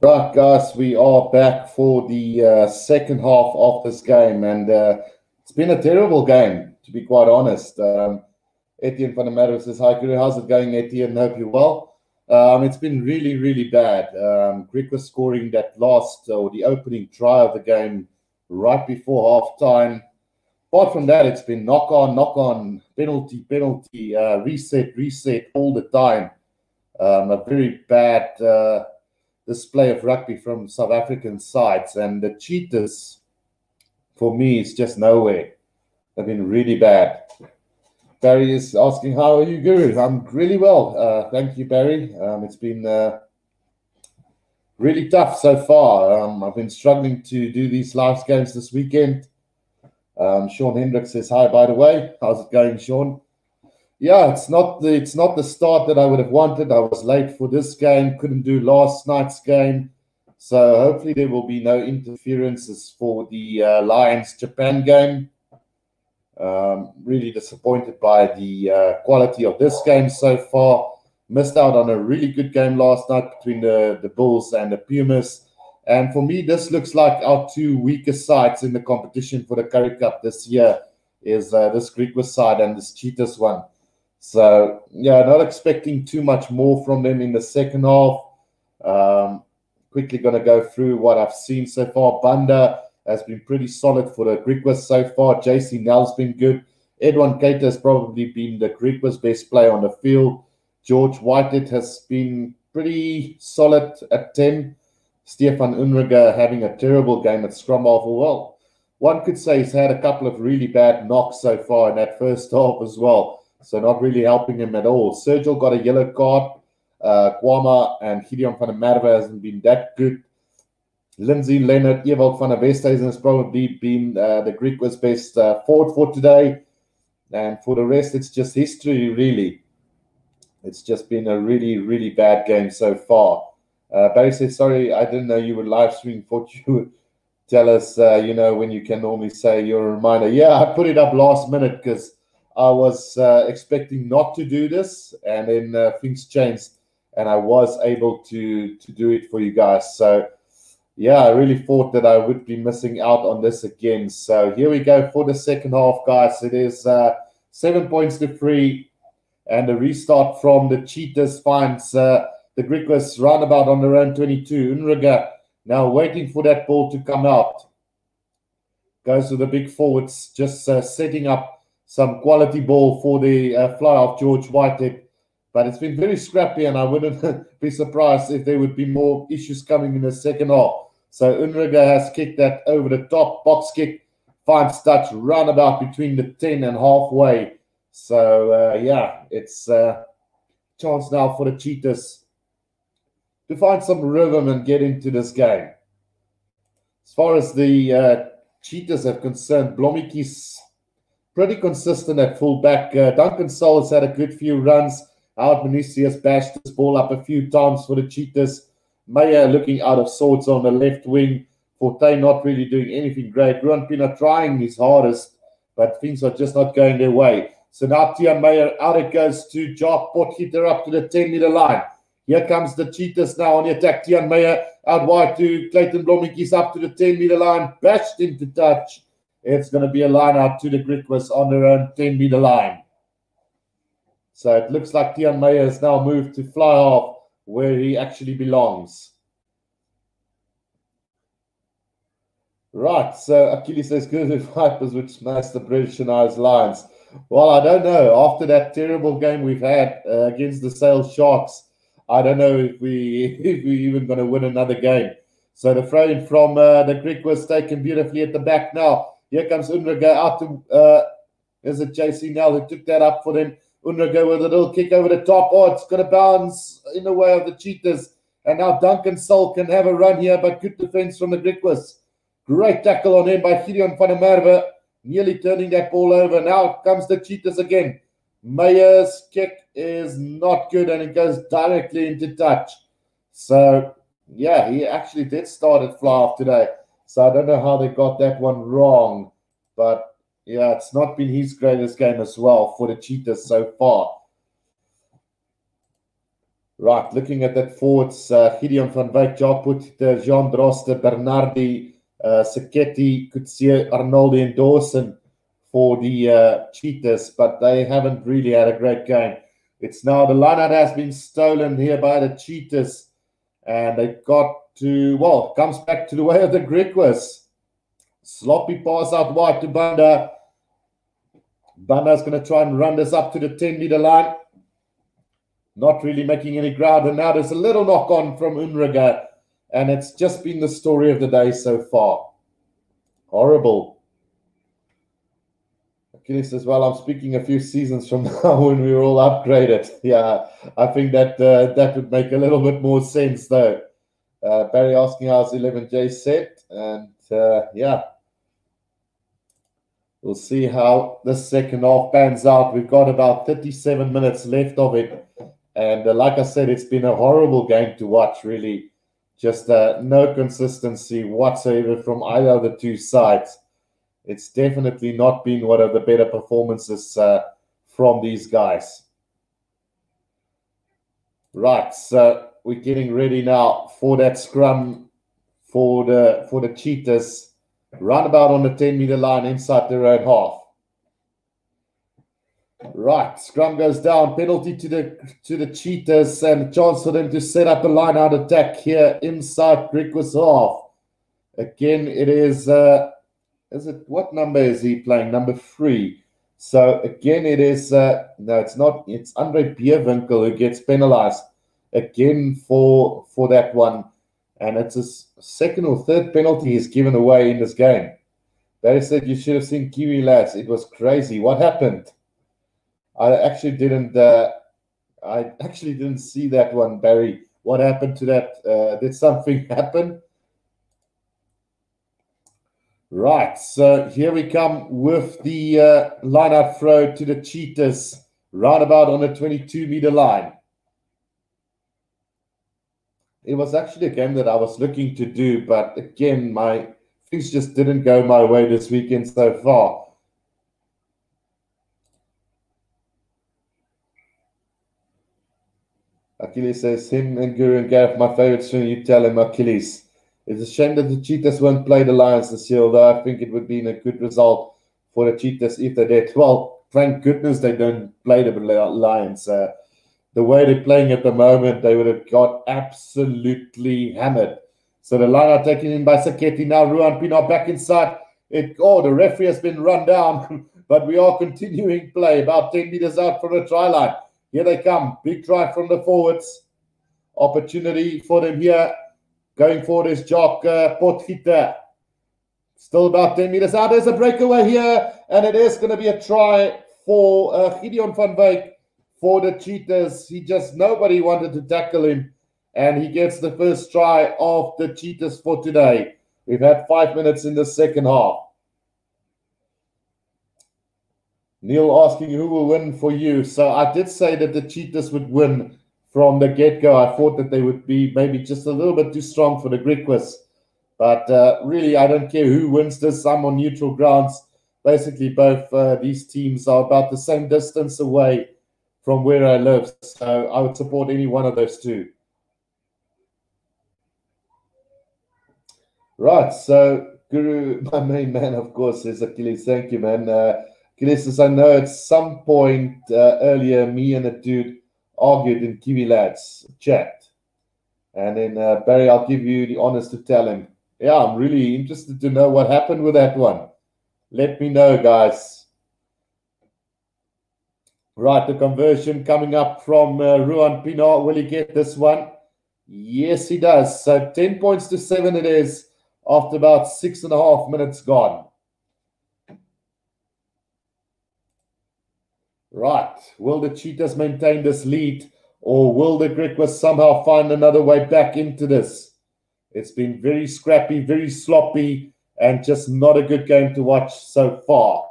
Right, guys, we are back for the uh, second half of this game, and uh, it's been a terrible game, to be quite honest. Um, Etienne van says, Hi, Guru, how's it going, Etienne? Hope you're well. Um, it's been really, really bad. Um, was scoring that last or the opening try of the game right before half time. Apart from that, it's been knock on, knock on, penalty, penalty, uh, reset, reset all the time. Um, a very bad. Display of rugby from South African sides, and the Cheetahs, for me, is just nowhere. They've been really bad. Barry is asking, "How are you, Guru?" I'm really well, uh, thank you, Barry. Um, it's been uh, really tough so far. Um, I've been struggling to do these live games this weekend. Um, Sean Hendricks says hi, by the way. How's it going, Sean? Yeah, it's not the it's not the start that I would have wanted. I was late for this game, couldn't do last night's game, so hopefully there will be no interferences for the uh, Lions Japan game. Um, really disappointed by the uh, quality of this game so far. Missed out on a really good game last night between the, the Bulls and the Pumas. And for me, this looks like our two weakest sides in the competition for the Currie Cup this year is uh, this Griquas side and this Cheetahs one. So yeah, not expecting too much more from them in the second half. Um, quickly going to go through what I've seen so far. Banda has been pretty solid for the Griquas so far. JC Nell's been good. Eduan Keyter has probably been the Griquas best player on the field. George Whitehead has been pretty solid at 10. Stefan Ungerer having a terrible game at scrum half. Well, one could say he's had a couple of really bad knocks so far in that first half as well. So not really helping him at all. Sergio got a yellow card. Uh, and Gideon van der Merwe hasn't been that good. Lindsay Leonard, Ewald van der Westhuizen has probably been uh, the was best uh, forward for today. And for the rest, it's just history, really. It's just been a really, really bad game so far. Uh, Barry said, sorry, I didn't know you were live streaming. Thought you would tell us, uh, you know, when you can normally say your reminder. Yeah, I put it up last minute because I was uh, expecting not to do this, and then uh, things changed, and I was able to to do it for you guys. So, yeah, I really thought that I would be missing out on this again. So here we go for the second half, guys. It is uh, seven points to three, and the restart from the Cheetahs finds uh, the Griquas roundabout on their own 22. Ungerer now waiting for that ball to come out. Goes to the big forwards, just uh, setting up some quality ball for the uh, fly off George Whitehead. But it's been very scrappy, and I wouldn't [laughs] be surprised if there would be more issues coming in the second half. So Ungerer has kicked that over the top, box kick, finds touch, run about between the 10 and halfway. So, uh, yeah, it's a uh, chance now for the Cheetahs to find some rhythm and get into this game. As far as the uh, Cheetahs are concerned, Blommetjies pretty consistent at fullback. Uh, Duncan Saul has had a good few runs. Howard bashed this ball up a few times for the Cheetahs. Meyer looking out of sorts on the left wing. Forte not really doing anything great. Ruan Pienaar trying his hardest, but things are just not going their way. So now Tian Meyer out it goes to Jacques Potgieter up to the 10 meter line. Here comes the Cheetahs now on the attack. Tian Meyer out wide to Clayton Blommetjies up to the 10 meter line. Bashed into touch. It's going to be a line out to the Griquas on their own 10 meter line. So it looks like Tian Meyer has now moved to fly off where he actually belongs. Right, so Achilles says good with Vipers, which smashed the British and Irish Lions. Well, I don't know. After that terrible game we've had uh, against the Sale Sharks, I don't know if we [laughs] if we even going to win another game. So the in from uh, the Griquas taken beautifully at the back now. Here comes Ungerer out to, uh, is it JC Nell who took that up for them? Ungerer with a little kick over the top. Oh, it's going to bounce in the way of the Cheetahs. And now Duncan Saul can have a run here, but good defense from the Griquas. Great tackle on him by Gideon van Merwe, nearly turning that ball over. Now comes the Cheetahs again. Meyer's kick is not good and it goes directly into touch. So, yeah, he actually did start at fly off today. So I don't know how they got that one wrong, but yeah, it's not been his greatest game as well for the Cheetahs so far. Right, looking at that forwards, uh, Gideon van Wyk, Jacques Potgieter, Jean Droste, Bernardi, uh, Seketi, Coetzee, Arnoldi and Dawson for the uh, Cheetahs, but they haven't really had a great game. It's now the lineout has been stolen here by the Cheetahs, and they've got to, well, comes back to the way of the Griquas. Sloppy pass out wide to Banda. Banda's going to try and run this up to the 10 meter line not really making any ground. And now there's a little knock on from Ungerer, and it's just been the story of the day so far. Horrible. Achilles says, well, I'm speaking a few seasons from [laughs] now when we were all upgraded. [laughs] Yeah, I think that uh, that would make a little bit more sense, though. Uh, Barry asking how's 11J set, and uh, yeah, we'll see how the second half pans out. We've got about 37 minutes left of it. And uh, like I said, it's been a horrible game to watch, really. Just uh, no consistency whatsoever from either of the two sides. It's definitely not been one of the better performances uh, from these guys. Right, so we're getting ready now for that scrum for the for the cheetahs. Roundabout on the 10 meter line inside their own half. Right, scrum goes down. Penalty to the to the cheetahs and chance for them to set up a line out attack here inside Griquas half. Again, it is uh is it what number is he playing? Number three. So again, it is uh no, it's not. It's Andre Bierwinkel who gets penalized again for for that one, and it's his second or third penalty he's given away in this game. They said you should have seen Kiwi lads. It was crazy. What happened? I actually didn't. Uh, I actually didn't see that one, Barry. What happened to that? Uh, did something [laughs] happen? Right. So here we come with the uh, line throw to the Cheetahs, roundabout on the 22 meter line. It was actually a game that I was looking to do, but again, my things just didn't go my way this weekend so far. Achilles says, him and Guru and Gareth, my favorite swimmer. You tell him, Achilles. It's a shame that the Cheetahs won't play the Lions this year, although I think it would be a good result for the Cheetahs if they did. Well, thank goodness they don't play the Lions. Uh, the way they're playing at the moment, they would have got absolutely hammered. So the line are taken in by Saketi. Now Ruan Pienaar back inside. It, oh, the referee has been run down, [laughs] but we are continuing play about 10 meters out from the try line. Here they come. Big try from the forwards. Opportunity for them here. Going forward is Jock uh. Still about 10 meters out. There's a breakaway here. And it is going to be a try for uh, Gideon van Wyk for the Cheetahs. He just, nobody wanted to tackle him. And he gets the first try of the Cheetahs for today. We've had five minutes in the second half. Neil asking who will win for you. So I did say that the Cheetahs would win from the get go. I thought that they would be maybe just a little bit too strong for the Griquas. But uh, really, I don't care who wins this. I'm on neutral grounds. Basically, both uh, these teams are about the same distance away from where I live. So I would support any one of those two. Right. So, Guru, [laughs] my main man, of course, is Achilles. Thank you, man. Uh, Gilles, I know at some point uh, earlier, me and a dude argued in Kiwi Lads chat. And then, uh, Barry, I'll give you the honors to tell him. Yeah, I'm really interested to know what happened with that one. Let me know, guys. Right, the conversion coming up from uh, Ruan Pienaar. Will he get this one? Yes, he does. So 10 points to 7 it is after about six and a half minutes gone. Right. Will the Cheetahs maintain this lead or will the Griquas somehow find another way back into this? It's been very scrappy, very sloppy, and just not a good game to watch so far.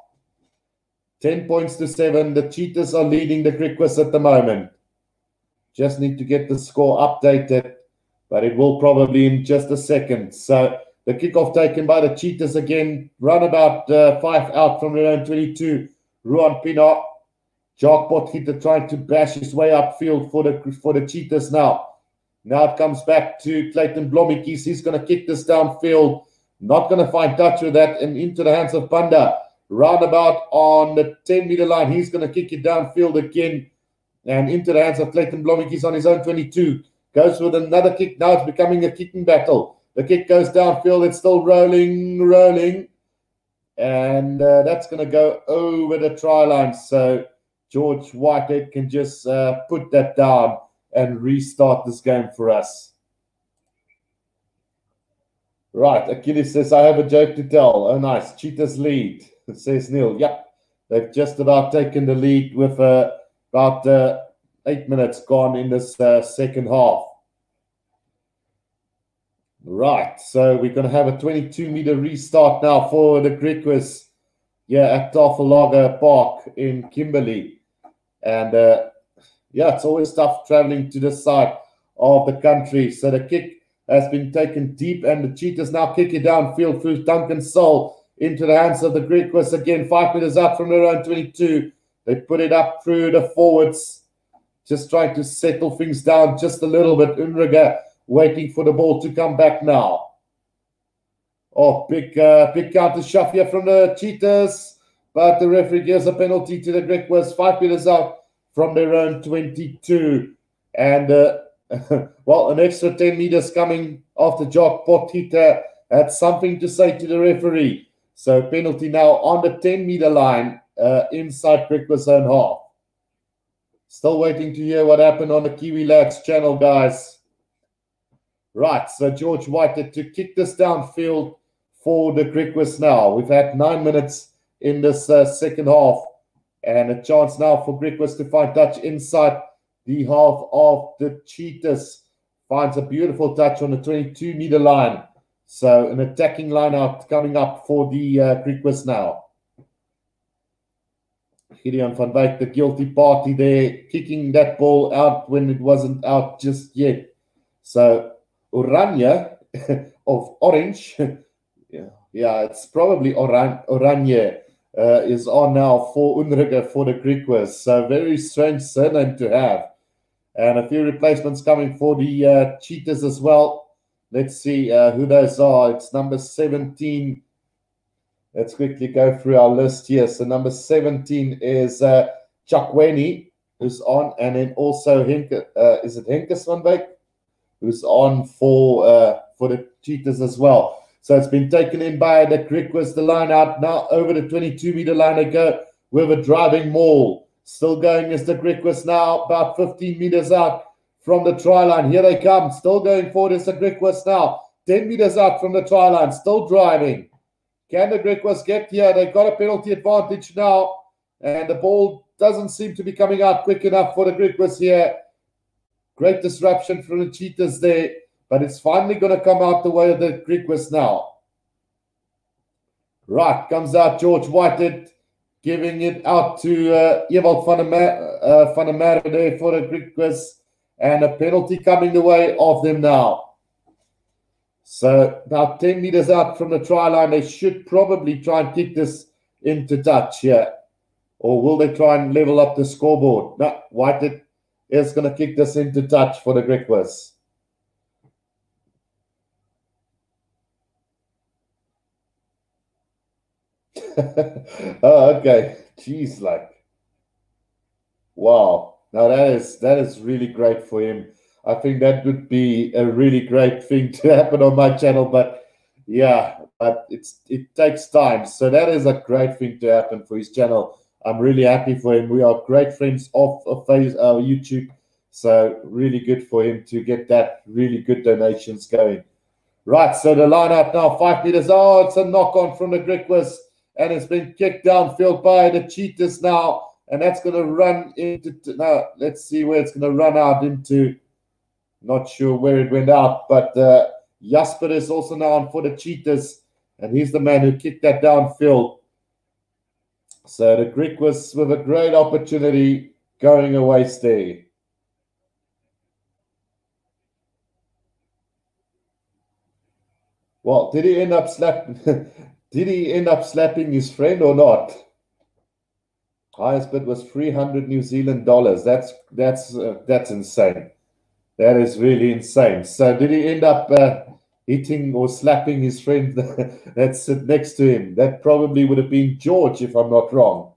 10 points to 7. The Cheetahs are leading the Griquas at the moment. Just need to get the score updated, but it will probably in just a second. So the kickoff taken by the Cheetahs again, run about uh, five out from their own 22. Ruan Pienaar Jacques Potgieter trying to bash his way upfield for the for the Cheetahs now. Now it comes back to Clayton Blommetjies. He's going to kick this downfield. Not going to find touch with that and into the hands of Banda. Roundabout on the 10 meter line. He's going to kick it downfield again and into the hands of Clayton Blommetjies. He's on his own 22. Goes with another kick. Now it's becoming a kicking battle. The kick goes downfield. It's still rolling, rolling. And uh, that's going to go over the try line. So George Whitehead can just uh, put that down and restart this game for us. Right, Achilles says, I have a joke to tell. Oh, nice. Cheetahs lead, says Neil. Yep, they've just about taken the lead with uh, about uh, eight minutes gone in this uh, second half. Right, so we're going to have a 22 meter restart now for the Griquas yeah, at Tafel Lager Park in Kimberley. And uh, yeah, it's always tough traveling to this side of the country. So the kick has been taken deep, and the Cheetahs now kick it downfield through Duncan Saul into the hands of the Griquas again, five meters out from their own 22. They put it up through the forwards, just trying to settle things down just a little bit. Ungerer waiting for the ball to come back now. Oh, big, uh, big counter shove here from the Cheetahs, but the referee gives a penalty to the Griquas, five meters out from their own 22. And, uh, [laughs] well, an extra 10 meters coming after Jacques Potgieter had something to say to the referee. So penalty now on the 10 meter line uh, inside Griquas own half. Still waiting to hear what happened on the Kiwi Lads channel, guys. Right, so George White to kick this downfield for the Griquas now. We've had nine minutes in this uh, second half. And a chance now for Griquas to find touch inside the half of the Cheetahs. Finds a beautiful touch on the 22 meter line. So an attacking line out coming up for the uh, Griquas now. Gideon van Wyk, the guilty party there, kicking that ball out when it wasn't out just yet. So Oranje [laughs] of Orange, [laughs] yeah, yeah, it's probably Oran Oranje uh, is on now for Ungerer for the Griquas. So very strange surname to have. And a few replacements coming for the uh, Cheetahs as well. Let's see uh, who those are. It's number 17. Let's quickly go through our list here. So number 17 is uh, Chakweni, who's on, and then also Henke, uh, is it Henke Swanbeek, who's on for uh, for the Cheetahs as well. So it's been taken in by the Griquas, the line out now over the 22 meter line they go with a driving maul. Still going is the Griquas now, about 15 meters out from the try line. Here they come. Still going forward is the Griquas now. 10 meters out from the try line. Still driving. Can the Griquas get here? They've got a penalty advantage now. And the ball doesn't seem to be coming out quick enough for the Griquas here. Great disruption from the Cheetahs there. But it's finally going to come out the way of the Griquas now. Right, comes out George Whitehead, giving it out to uh, Ewald van der, Mer- uh, van der Merwe there for the Griquas. And a penalty coming the way of them now. So about 10 meters out from the try line, they should probably try and kick this into touch here. Or will they try and level up the scoreboard? No, Whitehead is going to kick this into touch for the Griquas. [laughs] oh, okay. Jeez, like, wow. Now that is that is really great for him. I think that would be a really great thing [laughs] to happen on my channel, but yeah, but it's it takes time. So that is a great thing to happen for his channel. I'm really happy for him. We are great friends off of uh, YouTube, so really good for him to get that really good donations going. Right, so the lineup now five meters. Oh, it's a knock on from the Griquas and it's been kicked downfield by the Cheetahs now, and that's going to run into now. Let's see where it's going to run out into. Not sure where it went out, but uh, Jasper is also now on for the Cheetahs, and he's the man who kicked that downfield. So the Griquas with a great opportunity going away there. Well, did he end up slapping? [laughs] Did he end up slapping his friend or not? Highest bid was 300 New Zealand dollars. That's that's uh, that's insane. That is really insane. So did he end up uh, hitting or slapping his friend [laughs] that's next to him? That probably would have been George, if I'm not wrong.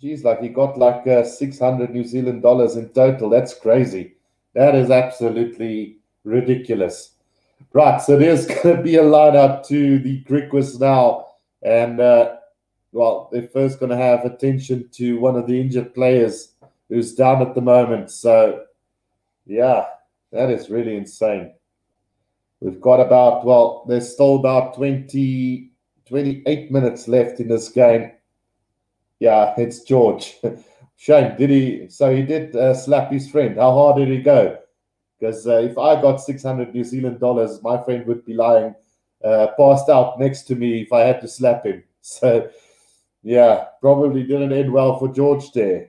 Geez, like he got like uh, 600 New Zealand dollars in total. That's crazy. That is absolutely ridiculous. Right, so there's [laughs] going to be a lineup to the Griquas now. And uh, well, they're first going to have attention to one of the injured players who's down at the moment. So, yeah, that is really insane. We've got about, well, there's still about 20, 28 minutes left in this game. Yeah, it's George. [laughs] Shame, did he? So he did uh, slap his friend. How hard did he go? Because uh, if I got 600 New Zealand dollars, my friend would be lying uh, passed out next to me if I had to slap him. [laughs] So, yeah, probably didn't end well for George there.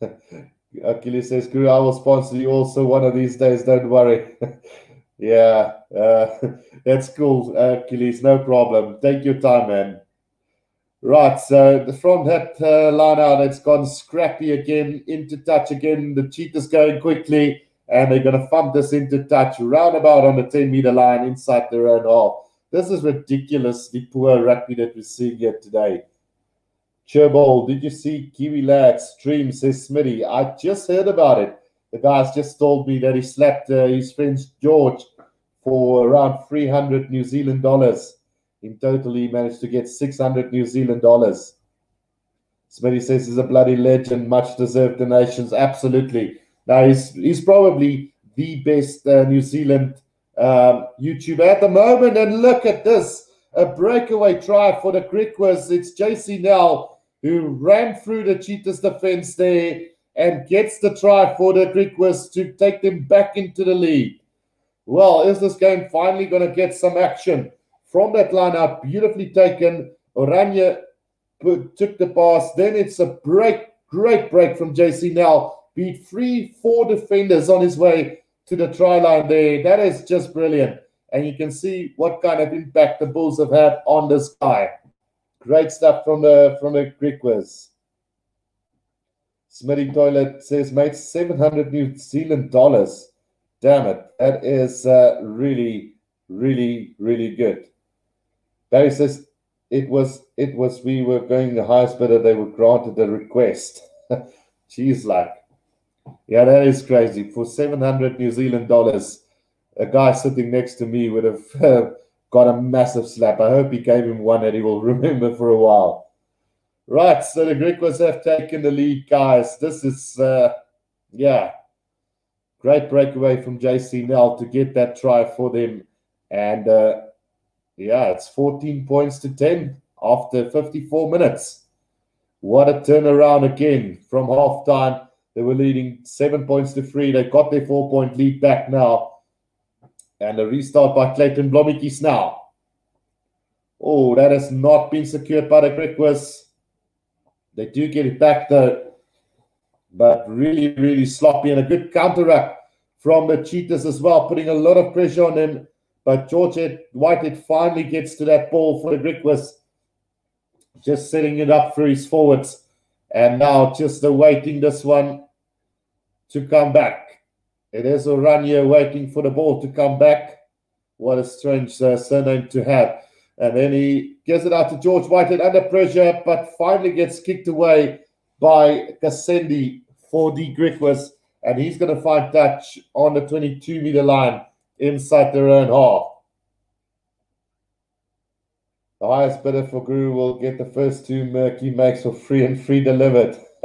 [laughs] Achilles says, Guru, I will sponsor you also one of these days. Don't worry. [laughs] yeah, uh, [laughs] that's cool, Achilles. No problem. Take your time, man. Right, so from that uh, line out, it's gone scrappy again, into touch again. The Cheetahs going quickly, and they're going to thump this into touch roundabout on the 10 meter line inside their own half. This is ridiculous, the poor rugby that we're seeing here today. Cherbol, did you see Kiwi Lad stream, says Smitty? I just heard about it. The guy's just told me that he slapped uh, his friend George for around 300 New Zealand dollars. In total, he managed to get 600 New Zealand dollars. Smitty says he's a bloody legend, much deserved donations. Absolutely. Now, he's, he's probably the best uh, New Zealand um, YouTuber at the moment. And look at this a breakaway try for the Griquas. It's JC Nell who ran through the Cheetahs defense there and gets the try for the Griquas to take them back into the lead. Well, is this game finally going to get some action from that lineup? Beautifully taken. Oranje took the pass. Then it's a break, great break from JC Nell. Beat three, four defenders on his way to the try line there. That is just brilliant. And you can see what kind of impact the Bulls have had on this guy. Great stuff from the from the Griquas. Smitty Toilet says, mate, 700 New Zealand dollars. Damn it. That is uh, really, really, really good. Barry says, it was, it was, we were going the highest bidder. They were granted the request. [laughs] Jeez, like, yeah, that is crazy. For 700 New Zealand dollars, a guy sitting next to me would have [laughs] uh, got a massive slap. I hope he gave him one that he will [laughs] remember for a while. Right, so the Griquas have taken the lead, guys. This is, uh, yeah, great breakaway from JC Nell to get that try for them. And, uh, yeah, it's 14 points to 10 after 54 minutes. What a turnaround again from half time they were leading seven points to three. They got their four point lead back now. And a restart by Clayton Blommetjies now. Oh, that has not been secured by the Griquas. They do get it back though. But really, really sloppy and a good counteract from the Cheetahs as well, putting a lot of pressure on them. But George Whitehead finally gets to that ball for the Griquas, just setting it up for his forwards. And now just awaiting this one to come back. It is Oranje waiting for the ball to come back. What a strange uh, surname to have. And then he gives it out to George Whitehead under pressure, but finally gets kicked away by Kassendi for the Griquas. And he's going to find touch on the 22 meter line inside their own half. The highest bidder for Guru will get the first two Murky makes for free and free delivered. [laughs]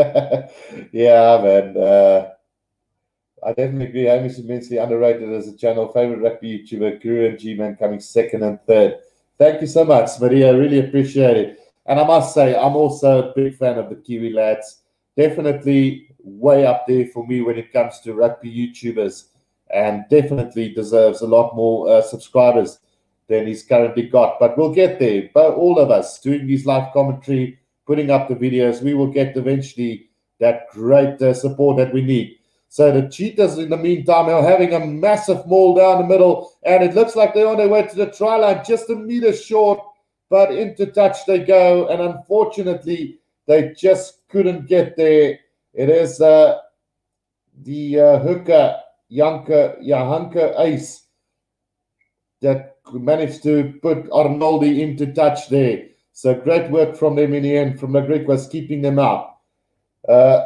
yeah, man. Uh, I definitely agree. Hamish immensely underrated as a channel. Favorite rugby YouTuber, Guru and G Man coming second and third. Thank you so much, Maria. Really appreciate it. And I must say, I'm also a big fan of the Kiwi lads. Definitely way up there for me when it comes to rugby YouTubers, and definitely deserves a lot more uh, subscribers than he's currently got. But we'll get there. But all of us doing these live commentary, putting up the videos, we will get eventually that great uh, support that we need. So the Cheetahs, in the meantime, are having a massive maul down the middle, and it looks like they're on their way to the try line, just a meter short. but into touch they go, and unfortunately, they just couldn't get there. It is uh, the uh, hooker, Janke, Janke Ace, that managed to put Arnoldi into touch there. So great work from them in the end, from the Griquas keeping them out. Uh,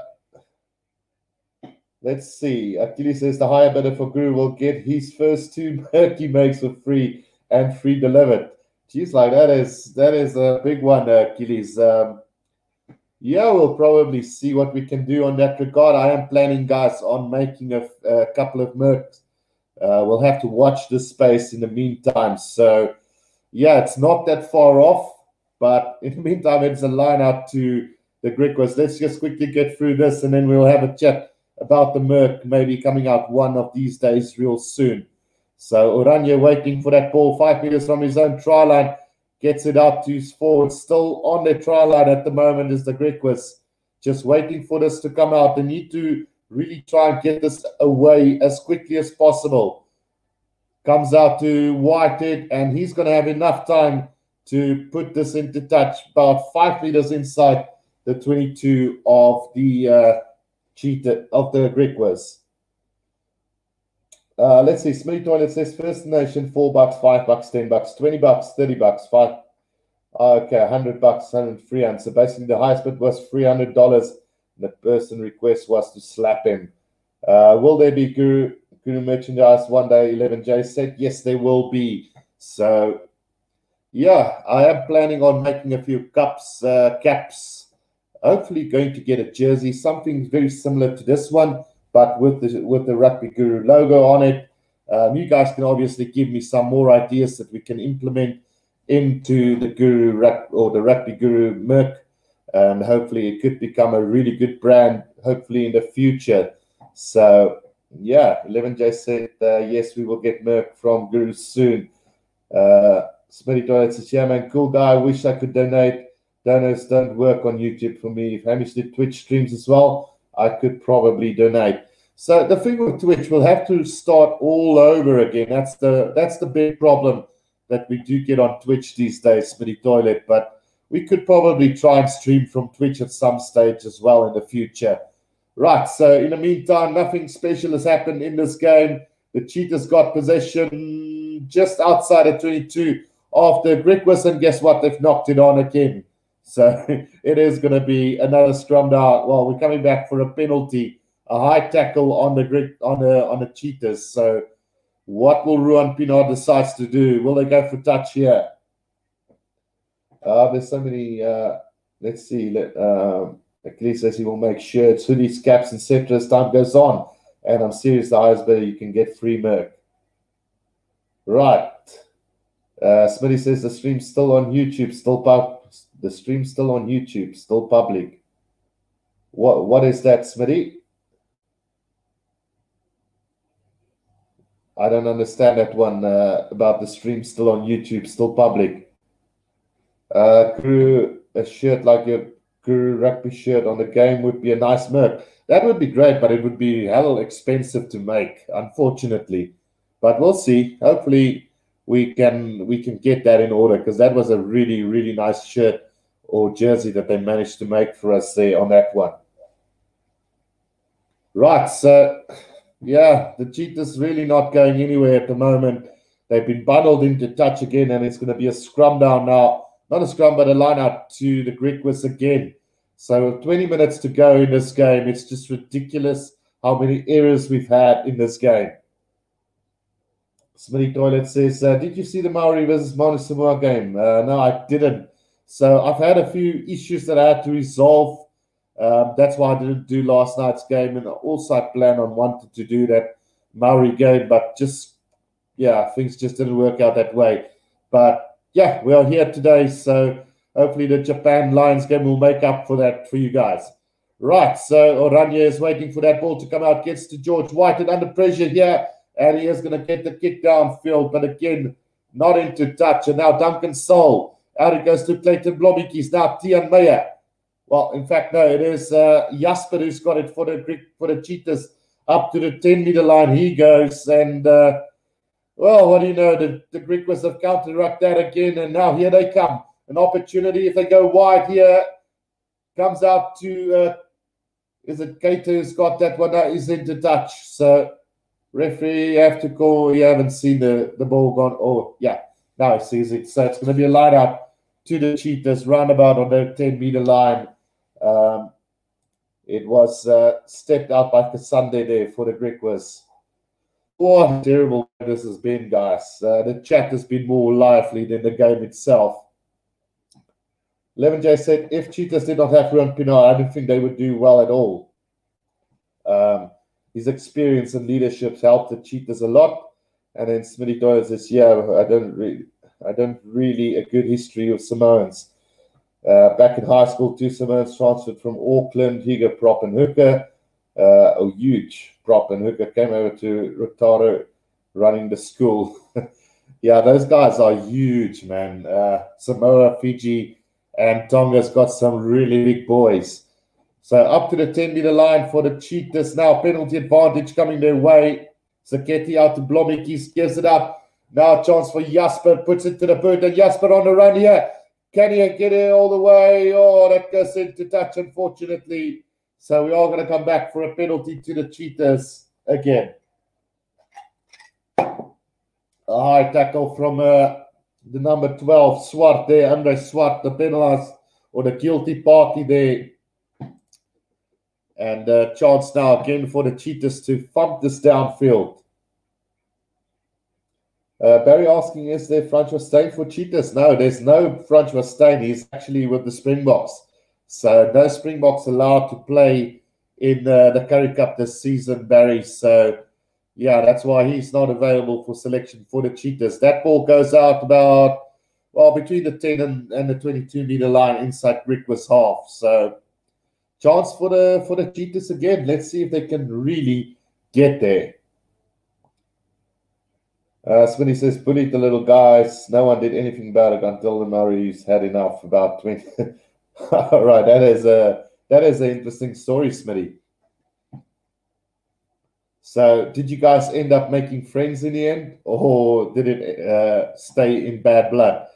let's see. Achilles says the higher bidder for Guru will get his first two [laughs] Merky makes for free and free delivered. Geez, like that is that is a big one, Achilles. Um, yeah, we'll probably see what we can do on that regard. I am planning, guys, on making a, a couple of mercs. Uh, we'll have to watch this space in the meantime. So, yeah, it's not that far off, but [laughs] in the meantime, it's a line out to the Griquas. Let's just quickly get through this, and then we'll have a chat about the Merc maybe coming out one of these days real soon. So Oranje waiting for that ball, five meters from his own try line gets it up to his forward. Still on the try line at the moment is the Griquas. Just waiting for this to come out. They need to really try and get this away as quickly as possible. Comes out to Whitehead, and he's going to have enough time to put this into touch about five meters inside the 22 of the uh, cheetah of the Griquas. Uh, let's see. Smitty Toilet says First Nation, four bucks, five bucks, ten bucks, twenty bucks, thirty bucks, five. Okay, hundred bucks, hundred free. hundred three hundred. So basically, the highest bid was three hundred dollars. The person request was to slap him. Uh, will there be Guru Guru merchandise one day? Eleven J said yes, there will be. So, yeah, I am planning on making a few cups, uh, caps. Hopefully, going to get a jersey, something very similar to this one but with the with the Rugby Guru logo on it. Um, you guys can obviously give me some more ideas that we can implement into the Guru or the Rugby Guru Merc. And hopefully, it could become a really good brand, hopefully, in the future. So, yeah, 11J said, uh, yes, we will get Merc from Guru soon. Uh, Smitty Toilet says, yeah, man, cool guy. I wish I could donate. Donors don't work on YouTube for me. If Hamish did Twitch streams as well, I could probably donate. So the thing with Twitch, we'll have to start all over again. That's the that's the big problem that we do get on Twitch these days, Smitty Toilet. But we could probably try and stream from Twitch at some stage as well in the future. Right. So in the meantime, nothing special has happened in this game. The Cheetahs got possession just outside of 22 after Griquas, and guess what? They've knocked it on again. So [laughs] it is going to be another scrum out. Well, we're coming back for a penalty, a high tackle on the grid on the on the cheetahs. So what will Ruan Pienaar decides to do? Will they go for touch here? Uh, there's so many. Uh, let's see. Let, um, Achilles says he will make shirts, hoodies, caps, and etc. as time goes on. And I'm serious, the highest bidder you can get free merch. Right. Uh, Smitty says the stream's still on YouTube, still pub, the stream's still on YouTube, still public. What what is that, Smitty? I don't understand that one uh, about the stream still on YouTube, still public. Uh, crew a shirt like your Guru rugby shirt on the game would be a nice merch. That would be great, but it would be hell expensive to make, unfortunately. But we'll see. Hopefully, we can we can get that in order because that was a really really nice shirt or jersey that they managed to make for us there on that one. Right, so yeah, the cheetahs really not going anywhere at the moment. They've been bundled into touch again, and it's going to be a scrum down now. Not a scrum, but a line out to the Griquas again. So 20 minutes to go in this game. It's just ridiculous how many errors we've had in this game. Smitty Toilet says, uh, Did you see the Maori versus Samoa game? Uh, no, I didn't. So I've had a few issues that I had to resolve. Um, that's why I didn't do last night's game. And also, I plan on wanting to do that Maori game, but just, yeah, things just didn't work out that way. But yeah, we are here today. So hopefully, the Japan Lions game will make up for that for you guys. Right, so Oranje is waiting for that ball to come out, gets to George Whitehead under pressure here and he is going to get the kick downfield, but again, not into touch. And now Duncan Saul. Out it goes to Clayton Blommetjies. Now Tian Meyer. Well, in fact, no, it is uh, Jasper who's got it for the for the Cheetahs up to the 10 meter line. He goes, and uh, well, what do you know? The, the Griquas have counter-rucked that again, and now here they come. an opportunity. If they go wide here, comes out to uh, is it Keyter who's got that one? No, he's into touch. So referee, you have to call. You haven't seen the, the ball gone. Oh, yeah, now he sees it. So it's going to be a line out to the Cheetahs, roundabout on the 10 meter line. Um, it was uh, stepped out by Sunday there for the Griquas. Oh, terrible this has been, guys. Uh, the chat has been more lively than the game itself. 11J said, if Cheetahs did not have Ruan Pienaar, I don't think they would do well at all. Um, his experience and leadership helped the Cheetahs a lot. And then Smitty Doyle says, yeah, I don't really, I don't really a good history of Samoans. Uh, back in high school, two Samoans transferred from Auckland, Higa, Prop, and Hooker. Uh, a huge Prop and Hooker came over to Rotorua running the school. [laughs] yeah, those guys are huge, man. Uh, Samoa, Fiji, and Tonga's got some really big boys. So up to the 10 meter line for the Cheetahs now. Penalty advantage coming their way. Zaketti out to Blommetjies, gives it up. Now chance for Jasper, puts it to the boot, and Jasper on the run here. Can he get it all the way? Oh, that goes into touch, unfortunately. So we are going to come back for a penalty to the Cheetahs again. A high tackle from uh, the number 12, Swart there, Andre Swart, the penalized or the guilty party there. And uh, chance now again for the Cheetahs to thump this downfield. Uh, Barry asking, is there Francois Steyn for Cheetahs? No, there's no Francois Steyn. He's actually with the Springboks. So no Springboks allowed to play in uh, the Currie Cup this season, Barry. So yeah, that's why he's not available for selection for the Cheetahs. That ball goes out about well between the 10 and, and the 22 meter line inside Griquas half. So chance for the for the Cheetahs again. Let's see if they can really get there. Uh, Smitty says, bullied the little guys. No one did anything about it until the Maoris had enough. About 20. [laughs] All right, that is a that is an interesting story, Smitty. So, did you guys end up making friends in the end, or did it uh, stay in bad blood?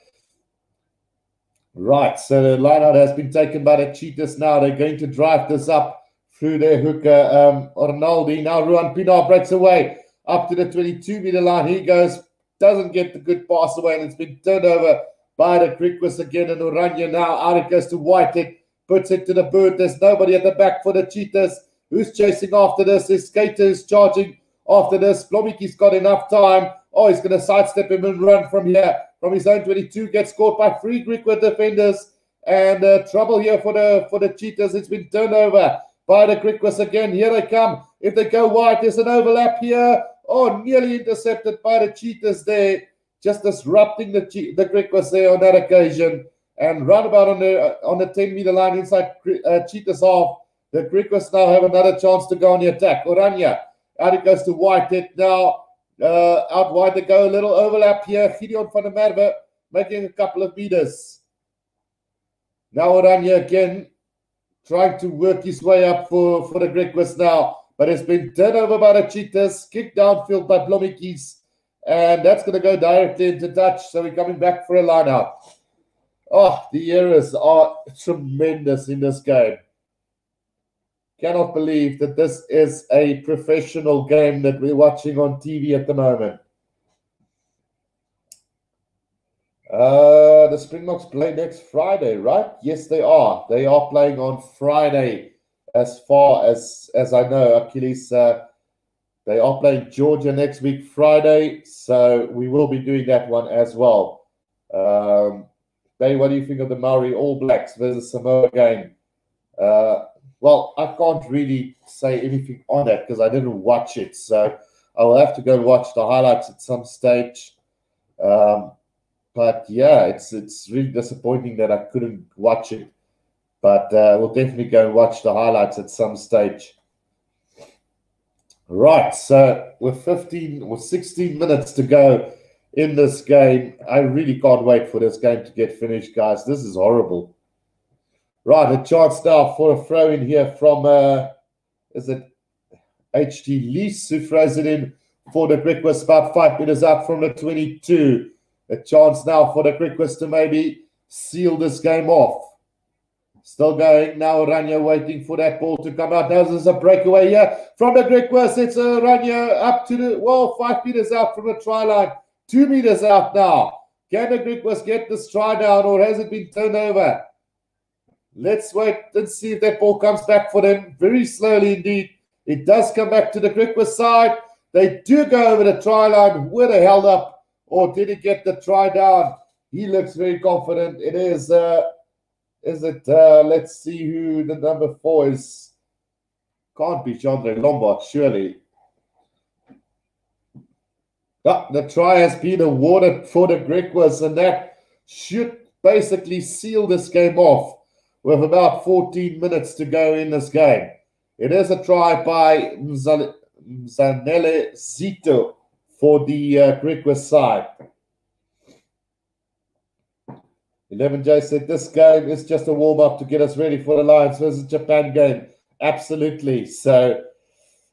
Right, so the lineout has been taken by the Cheetahs now. They're going to drive this up through their hooker, um, Arnaldi. Now, Ruan Pienaar breaks away up to the 22 meter line. He goes, doesn't get the good pass away, and it's been turned over by the Griquas again. And Oranje now out it goes to Whitehead, puts it to the bird. There's nobody at the back for the Cheetahs. Who's chasing after this? His skater is charging after this. Blommetjies got enough time. Oh, he's going to sidestep him and run from here. From his own 22, gets caught by three Griqua defenders. And uh, trouble here for the for the Cheetahs. It's been turned over by the Griquas again. Here they come. If they go wide, there's an overlap here. Oh, nearly intercepted by the Cheetahs there. Just disrupting the the Griquas there on that occasion. And roundabout on the on the 10 meter line inside uh, Cheetahs half. The Griquas now have another chance to go on the attack. Oranje, out it goes to Whitehead now. Uh, out wide to go, a little overlap here. Gideon van der Merwe making a couple of meters. Now Oranje again trying to work his way up for, for the Griquas now. But it's been turned over by the Cheetahs, kicked downfield by Blommetjies. And that's going to go directly into touch. So we're coming back for a line. Oh, the errors are tremendous in this game cannot believe that this is a professional game that we're watching on TV at the moment. Uh, the Springboks play next Friday, right? Yes, they are. They are playing on Friday, as far as as I know. Achilles, uh, they are playing Georgia next week, Friday. So we will be doing that one as well. Um, Bay, what do you think of the Maori All Blacks versus Samoa game? Uh, well, I can't really say anything on that because I didn't watch it. So I will have to go watch the highlights at some stage. Um, but yeah, it's it's really disappointing that I couldn't watch it. But uh, we'll definitely go and watch the highlights at some stage. Right, so with 15 or 16 minutes to go in this game, I really can't wait for this game to get finished, guys. This is horrible. Right, a chance now for a throw in here from, uh, is it HT Lease who throws it in for the Griquas about five meters out from the 22. A chance now for the Griquas to maybe seal this game off. Still going now. Rania waiting for that ball to come out. Now there's a breakaway here from the Griquas. It's a Rania up to the well, five meters out from the try line, two meters out now. Can the Griquas get this try down or has it been turned over? Let's wait and see if that ball comes back for them very slowly indeed. It does come back to the Griquas side. They do go over the try line. Were they held up or did he get the try down? He looks very confident. It is, uh, is it, uh, let's see who the number four is. Can't be Chandra Lombard, surely. Ah, the try has been awarded for the Griquas, and that should basically seal this game off with about 14 minutes to go in this game. It is a try by Zanele Zito for the uh, Griquas side. 11J said this game is just a warm up to get us ready for the Lions versus Japan game. Absolutely. So,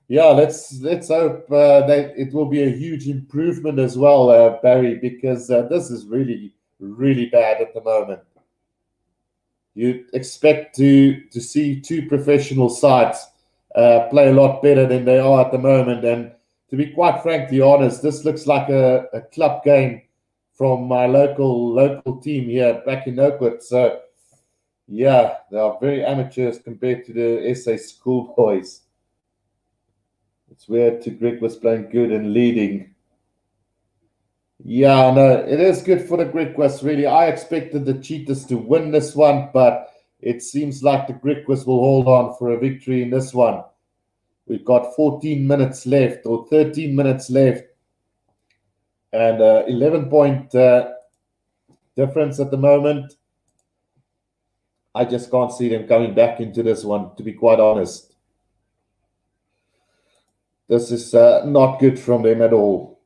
yeah, let's let's hope uh, that it will be a huge improvement as well, uh, Barry, because uh, this is really really bad at the moment. You expect to to see two professional sides uh, play a lot better than they are at the moment, and to be quite frankly honest, this looks like a, a club game from my local local team here back in Oakwood. So, yeah, they are very amateurs compared to the SA schoolboys. It's weird to Greg was playing good and leading. Yeah, no, it is good for the Greek Griquas, really. I expected the Cheetahs to win this one, but it seems like the Greek Griquas will hold on for a victory in this one. We've got 14 minutes left or 13 minutes left and uh, 11 point uh, difference at the moment. I just can't see them coming back into this one, to be quite honest. This is uh, not good from them at all.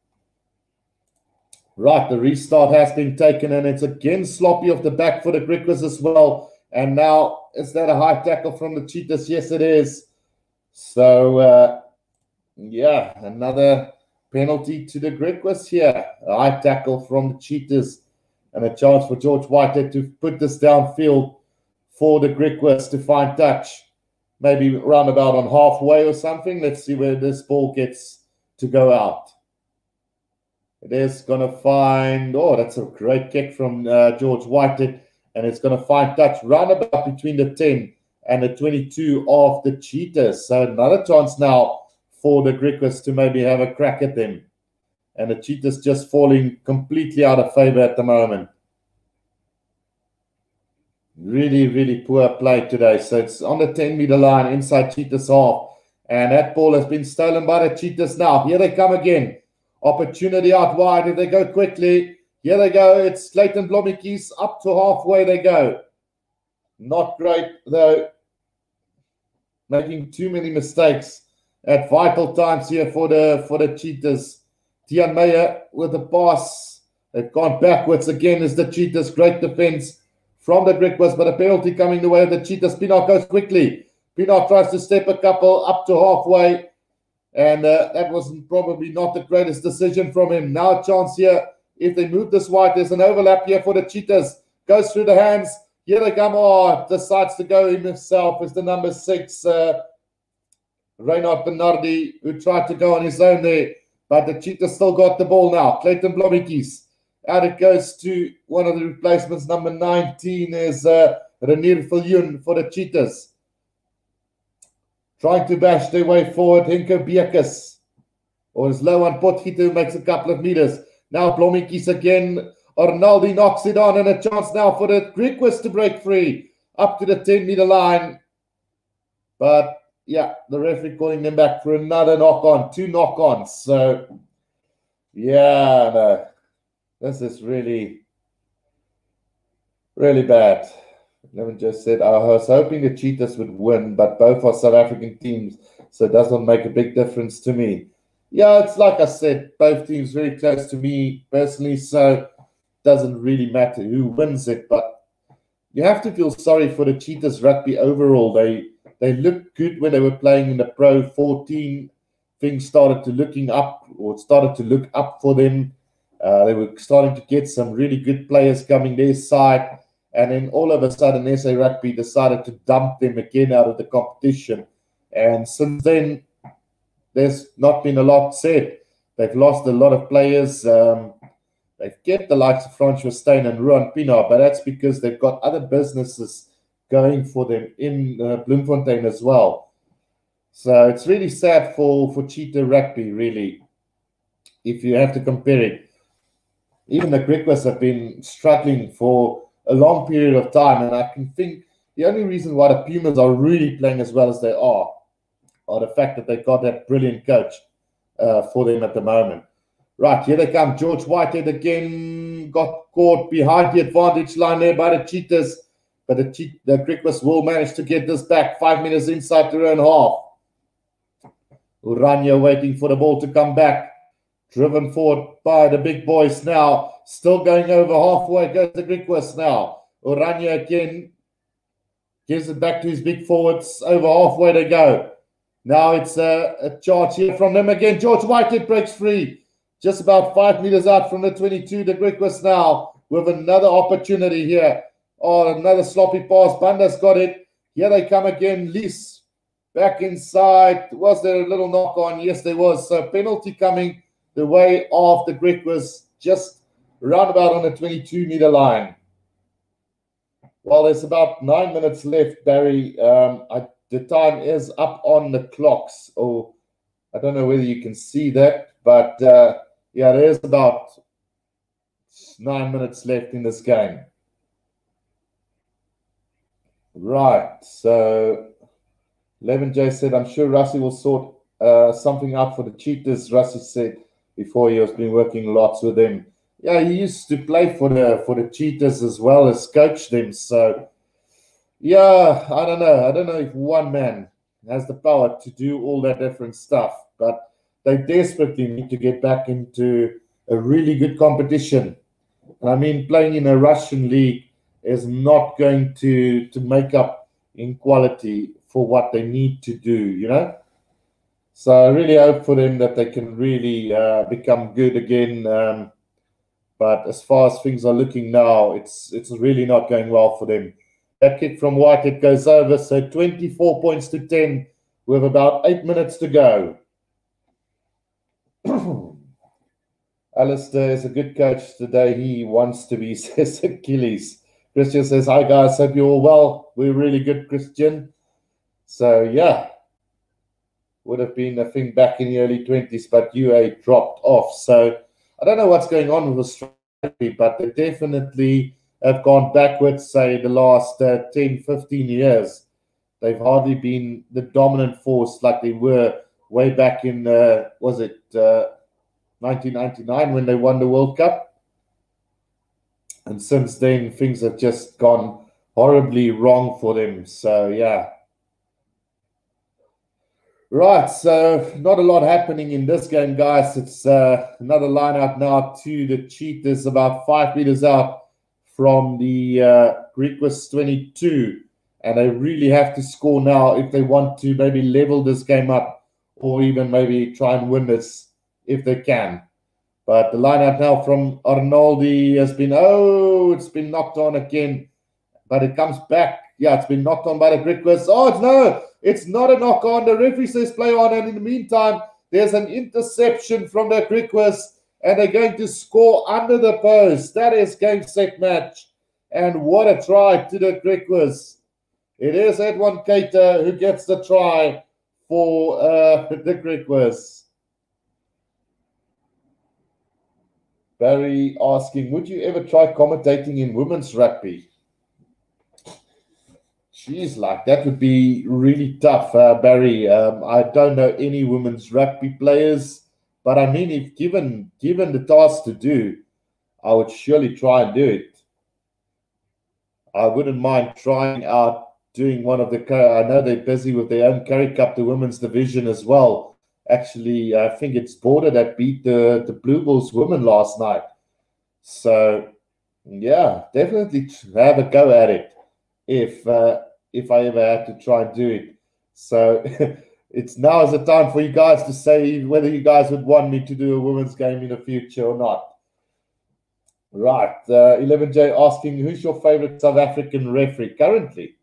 Right, the restart has been taken, and it's again sloppy off the back for the Griquas as well. And now, is that a high tackle from the Cheetahs? Yes, it is. So, uh, yeah, another penalty to the Griquas here. A high tackle from the Cheetahs and a chance for George Whitehead to put this downfield for the Griquas to find touch. Maybe roundabout on halfway or something. Let's see where this ball gets to go out. It is going to find, oh, that's a great kick from uh, George Whitehead. And it's going to find touch roundabout between the 10 and the 22 of the Cheetahs. So another chance now for the Griquas to maybe have a crack at them. And the Cheetahs just falling completely out of favor at the moment. Really, really poor play today. So it's on the 10 meter line inside Cheetahs half. And that ball has been stolen by the Cheetahs now. Here they come again. Opportunity out wide. If they go quickly, here they go. It's Clayton Blommetjies up to halfway they go. Not great, though. Making too many mistakes at vital times here for the for the Cheetahs. Tian Meyer with the pass. They've gone backwards again as the Cheetahs. Great defense from the Griquas, but a penalty coming the way of the Cheetahs. Pienaar goes quickly. Pienaar tries to step a couple up to halfway. And uh, that was probably not the greatest decision from him. Now a chance here. If they move this wide, there's an overlap here for the Cheetahs. Goes through the hands. Here they come. Oh, decides to go himself as the number six. Uh, Reinhard Bernardi, who tried to go on his own there, but the Cheetahs still got the ball now. Clayton Blommetjies. Out it goes to one of the replacements. Number 19 is uh, Renier Viljoen for the Cheetahs. Trying to bash their way forward. Henko Bekus. Or is low on Potgieter makes a couple of meters. Now Blommetjies again. Arnaldi knocks it on and a chance now for the Griquas to break free up to the 10 meter line. But yeah, the referee calling them back for another knock on, two knock ons. So, yeah, no, this is really, really bad. Levin just said, I was hoping the Cheetahs would win, but both are South African teams, so it doesn't make a big difference to me. Yeah, it's like I said, both teams very close to me personally, so doesn't really matter who wins it, but you have to feel sorry for the Cheetahs rugby overall. They they looked good when they were playing in the Pro 14. Things started to looking up, or started to look up for them. Uh, they were starting to get some really good players coming their side, And then all of a sudden, SA Rugby decided to dump them again out of the competition. And since then, there's not been a lot said. They've lost a lot of players. Um, they've kept the likes of Francois Steyn and Ruan Pienaar, but that's because they've got other businesses going for them in uh, Bloemfontein as well. So it's really sad for, for Cheetah Rugby, really, if you have to compare it. Even the Griquas have been struggling for a long period of time, and I can think the only reason why the Pumas are really playing as well as they are are the fact that they got that brilliant coach uh, for them at the moment. Right, here they come. George Whitehead again got caught behind the advantage line there by the Cheetahs, but the, che- the Griquas will manage to get this back five minutes inside their own half. Oranje waiting for the ball to come back. Driven forward by the big boys now. Still going over halfway goes the Griquas now. Oranje again gives it back to his big forwards. Over halfway to go. Now it's a, a charge here from them again. George Whitehead breaks free. Just about five meters out from the 22. The Griquas now with another opportunity here. Oh, another sloppy pass. Banda's got it. Here they come again. Lis back inside. Was there a little knock on? Yes, there was. So penalty coming the way of the Griquas just roundabout on the 22 meter line. Well, there's about nine minutes left, Barry. Um, I, the time is up on the clocks. Oh, I don't know whether you can see that, but uh, yeah, there's about nine minutes left in this game. Right. So 11J said, I'm sure Rusty will sort uh, something out for the Cheetahs. Rusty said before he has been working lots with them. Yeah, he used to play for the for the Cheetahs as well as coach them. So yeah, I don't know. I don't know if one man has the power to do all that different stuff, but they desperately need to get back into a really good competition. I mean, playing in a Russian league is not going to to make up in quality for what they need to do, you know. So I really hope for them that they can really uh, become good again. Um, but as far as things are looking now, it's it's really not going well for them. That kick from Whitehead goes over, so 24 points to 10 with about eight minutes to go. [clears throat] Alistair is a good coach today. He wants to be, [laughs] says Achilles. Christian says, Hi guys, hope you're all well. We're really good, Christian. So, yeah, would have been a thing back in the early 20s, but UA dropped off. So, I don't know what's going on with Australia, but they definitely have gone backwards, say, the last uh, 10, 15 years. They've hardly been the dominant force like they were way back in, uh, was it uh, 1999 when they won the World Cup? And since then, things have just gone horribly wrong for them. So, yeah. Right, so not a lot happening in this game, guys. It's uh, another line out now to the Cheetahs, about five meters out from the uh, Griquas 22. And they really have to score now if they want to maybe level this game up or even maybe try and win this if they can. But the line out now from Arnoldi has been, oh, it's been knocked on again. But it comes back. Yeah, it's been knocked on by the Griquas. Oh, it's no, it's not a knock on. The referee says play on. And in the meantime, there's an interception from the Griquas. And they're going to score under the post. That is game, set, match. And what a try to the Griquas. It is Eduan Keyter who gets the try for uh, [laughs] the Griquas. Barry asking, would you ever try commentating in women's rugby? Jeez, like that would be really tough, uh, Barry. Um, I don't know any women's rugby players, but I mean, if given given the task to do, I would surely try and do it. I wouldn't mind trying out doing one of the. I know they're busy with their own Currie Cup, the women's division as well. Actually, I think it's Border that beat the the Blue Bulls women last night. So, yeah, definitely have a go at it if uh, if I ever had to try and do it. So [laughs] it's now is the time for you guys to say whether you guys would want me to do a women's game in the future or not. Right. Uh, 11J asking, who's your favorite South African referee currently?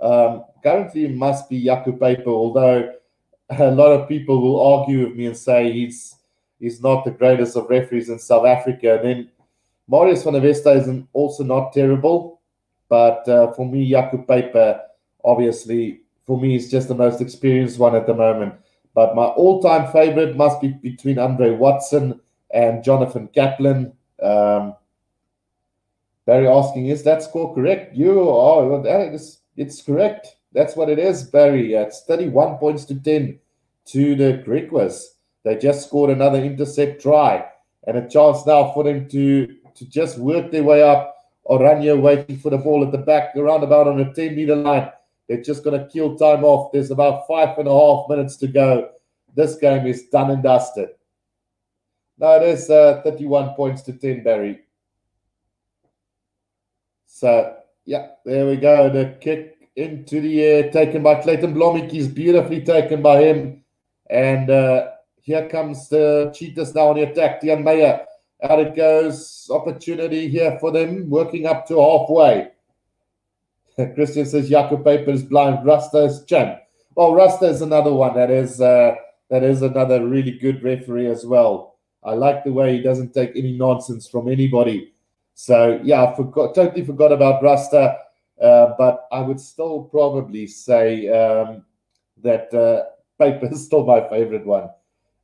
Um, currently must be Jaco Peyper, although a lot of people will argue with me and say he's he's not the greatest of referees in South Africa. And then Marius van der Westhuizen is also not terrible, but uh, for me, Jaco Peyper, obviously, for me, is just the most experienced one at the moment. But my all-time favorite must be between Andre Watson and Jonathan Kaplan. Um, Barry asking, is that score correct? You are, it's, it's correct. That's what it is, Barry. It's 31 points to 10 to the Griquas. They just scored another intercept try and a chance now for them to, to just work their way up. Oranje waiting for the ball at the back, around about on the 10 meter line. They're just going to kill time off. There's about five and a half minutes to go. This game is done and dusted. No, it is uh, 31 points to 10, Barry. So, yeah, there we go. The kick into the air taken by Clayton Blommetjies beautifully taken by him. And uh, here comes the Cheetahs now on the attack. Tian Meyer, out it goes. Opportunity here for them, working up to halfway. [laughs] Christian says Jaco Peyper is blind. Rasta is champ. Well, Rasta is another one that is uh, that is another really good referee as well. I like the way he doesn't take any nonsense from anybody. So yeah, I forgot totally forgot about Rasta, but I would still probably say um, that uh, [laughs] Peyper is still my favorite one.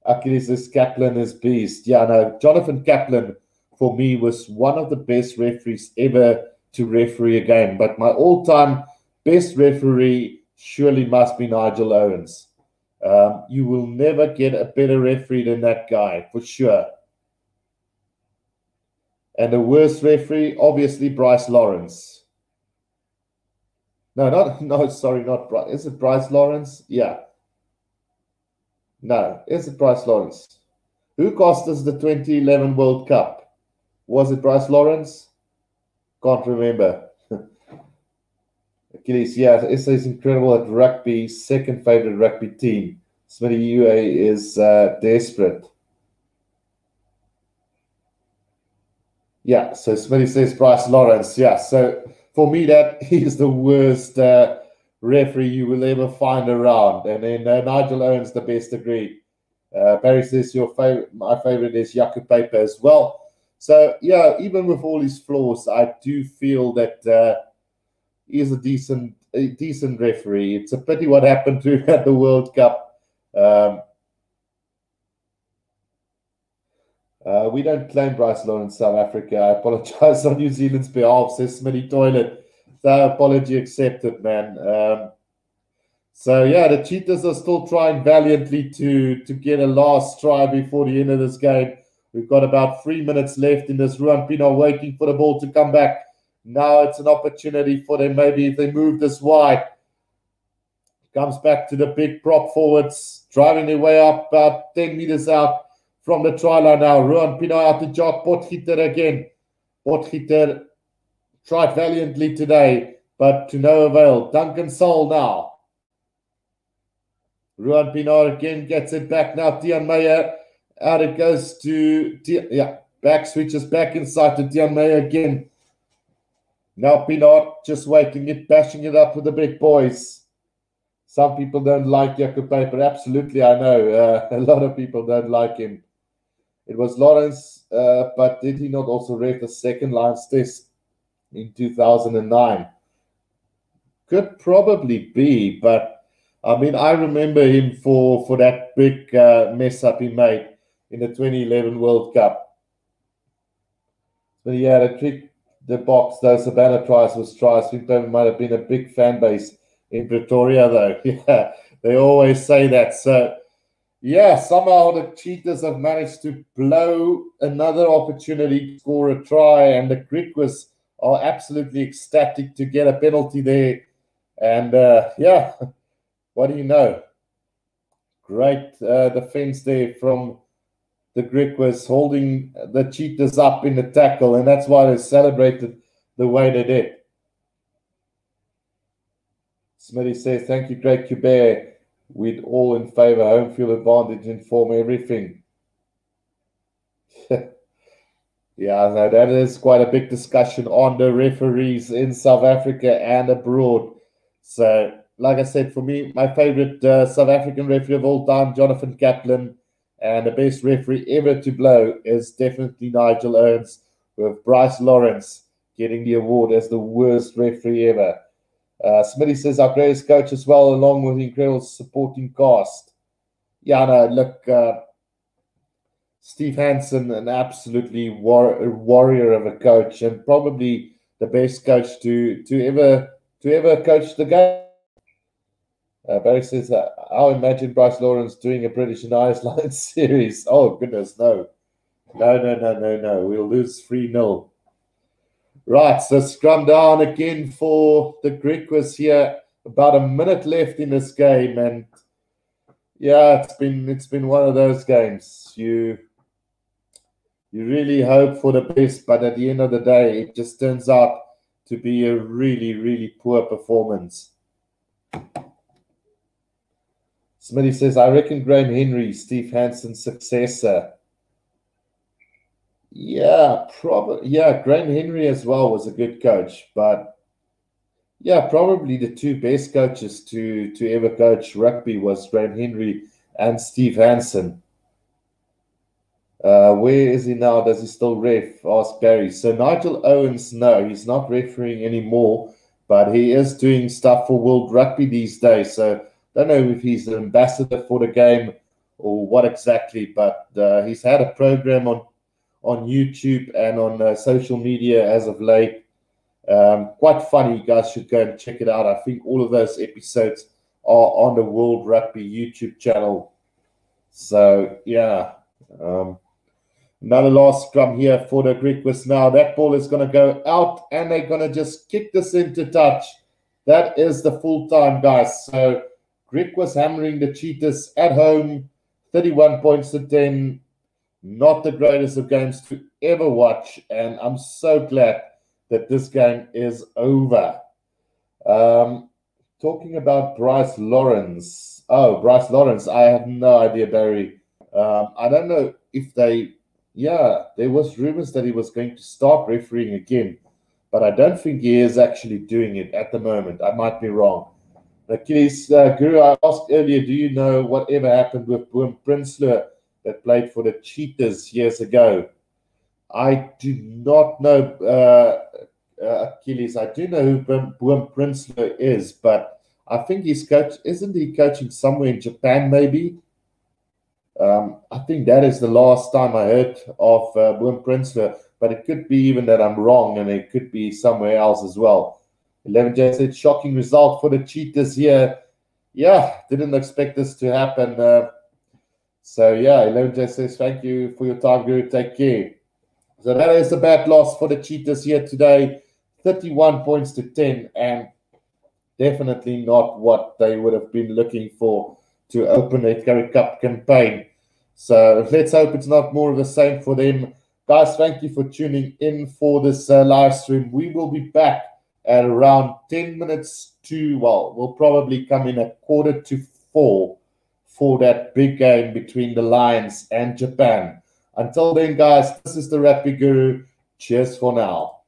Achilles says Kaplan is beast. Yeah, no, Jonathan Kaplan for me was one of the best referees ever to referee a game. But my all-time best referee surely must be Nigel Owens. Um, you will never get a better referee than that guy for sure. And the worst referee, obviously, Bryce Lawrence. No, not [laughs] no, sorry, not Bryce. Is it Bryce Lawrence? Yeah. No, is it Bryce Lawrence? Who cost us the 2011 World Cup? Was it Bryce Lawrence? Can't remember. [laughs] Achilles, yeah, SA is incredible at rugby, second favorite rugby team. Smitty UA is uh, desperate. Yeah, so Smitty says Bryce Lawrence. Yeah, so for me, that [laughs] is the worst uh, referee you will ever find around. And then uh, Nigel Owens, the best agreed. Uh, Barry says your favorite, my favorite is Jaco Peyper as well. So yeah, even with all his flaws, I do feel that uh, he is a decent, a decent referee. It's a pity what happened to him at the World Cup. Um, Uh, we don't claim Bryce Law in South Africa. I apologize [laughs] on New Zealand's behalf, says Smitty Toilet. So apology accepted, man. Um, so yeah, the Cheetahs are still trying valiantly to to get a last try before the end of this game. We've got about three minutes left in this run. Pienaar waiting for the ball to come back. Now it's an opportunity for them. Maybe if they move this wide, comes back to the big prop forwards, driving their way up about 10 meters out from the try line now. Ruan Pienaar out to Jacques Potgieter again. Potgieter tried valiantly today, but to no avail. Duncan Saul now. Ruan Pienaar again gets it back now. Tian Meyer. Out it goes to, yeah, back switches back inside to Tian Meyer again. Now Pienaar just waiting it, bashing it up with the big boys. Some people don't like Jaco Peyper. Absolutely, I know. Uh, [laughs] a lot of people don't like him. It was Lawrence, uh, but did he not also ref the second Lions test in 2009? Could probably be, but I mean, I remember him for, for that big uh, mess up he made in the 2011 World Cup. But yeah, the trick, the box, those Savannah tries was tries. Think there might have been a big fan base in Pretoria, though. [laughs] Yeah, they always say that. So yeah, somehow the Cheetahs have managed to blow another opportunity to score a try, and the Griquas are absolutely ecstatic to get a penalty there. And uh, yeah, what do you know? Great uh, defense there from the Griquas holding the Cheetahs up in the tackle, and that's why they celebrated the way they did. Smitty says, Thank you, Greg Kubert we'd all in favour home field advantage in form everything. [laughs] Yeah, no, that is quite a big discussion on the referees in South Africa and abroad. So, like I said, for me, my favorite uh, South African referee of all time, Jonathan Kaplan, and the best referee ever to blow is definitely Nigel Owens, with Bryce Lawrence getting the award as the worst referee ever. Uh, Smitty says our greatest coach as well, along with incredible supporting cast. Yeah, no, look, uh, Steve Hansen, an absolutely war- warrior of a coach, and probably the best coach to to ever to ever coach the game. Uh, Barry says, uh, "I'll imagine Bryce Lawrence doing a British and Irish Lions [laughs] series." Oh goodness, no, no, no, no, no, no. We'll lose three 0 Right, so scrum down again for the Griquas here. About a minute left in this game, and yeah, it's been it's been one of those games. You you really hope for the best, but at the end of the day, it just turns out to be a really, really poor performance. Smitty says, I reckon Graham Henry, Steve Hansen's successor. Yeah, probably. Yeah, Graham Henry as well was a good coach, but yeah, probably the two best coaches to to ever coach rugby was Graham Henry and Steve Hansen. Uh, where is he now? Does he still ref? Ask Barry. So Nigel Owens, no, he's not refereeing anymore, but he is doing stuff for World Rugby these days. So don't know if he's an ambassador for the game or what exactly, but uh, he's had a program on on YouTube and on uh, social media as of late. Um, quite funny. You guys should go and check it out. I think all of those episodes are on the World Rugby YouTube channel. So yeah. Um, Another last scrum here for the Greek Griquas now. That ball is going to go out and they're going to just kick this into touch. That is the full time, guys. So Griquas hammering the Cheetahs at home, 31 points to 10. Not the greatest of games to ever watch. And I'm so glad that this game is over. Um, talking about Bryce Lawrence. Oh, Bryce Lawrence. I have no idea, Barry. Um, I don't know if they yeah, there was rumors that he was going to start refereeing again, but I don't think he is actually doing it at the moment. I might be wrong. Achilles uh, Guru, I asked earlier, do you know whatever happened with Boom Prinsloo that played for the Cheetahs years ago? I do not know, uh, uh, Achilles. I do know who Boom Prinsloo is, but I think he's coach. Isn't he coaching somewhere in Japan? Maybe um, I think that is the last time I heard of uh, Boom Prinsloo, but it could be even that I'm wrong and it could be somewhere else as well. 11J said, shocking result for the Cheetahs here. Yeah, didn't expect this to happen. Uh, so, yeah, 11J says, thank you for your time, Guru. Take care. So, that is a bad loss for the Cheetahs here today 31 points to 10, and definitely not what they would have been looking for to open a Currie Cup campaign. So let's hope it's not more of the same for them. Guys, thank you for tuning in for this uh, live stream. We will be back at around 10 minutes to, well, we'll probably come in at quarter to four for that big game between the Lions and Japan. Until then, guys, this is the Rugby Guru. Cheers for now.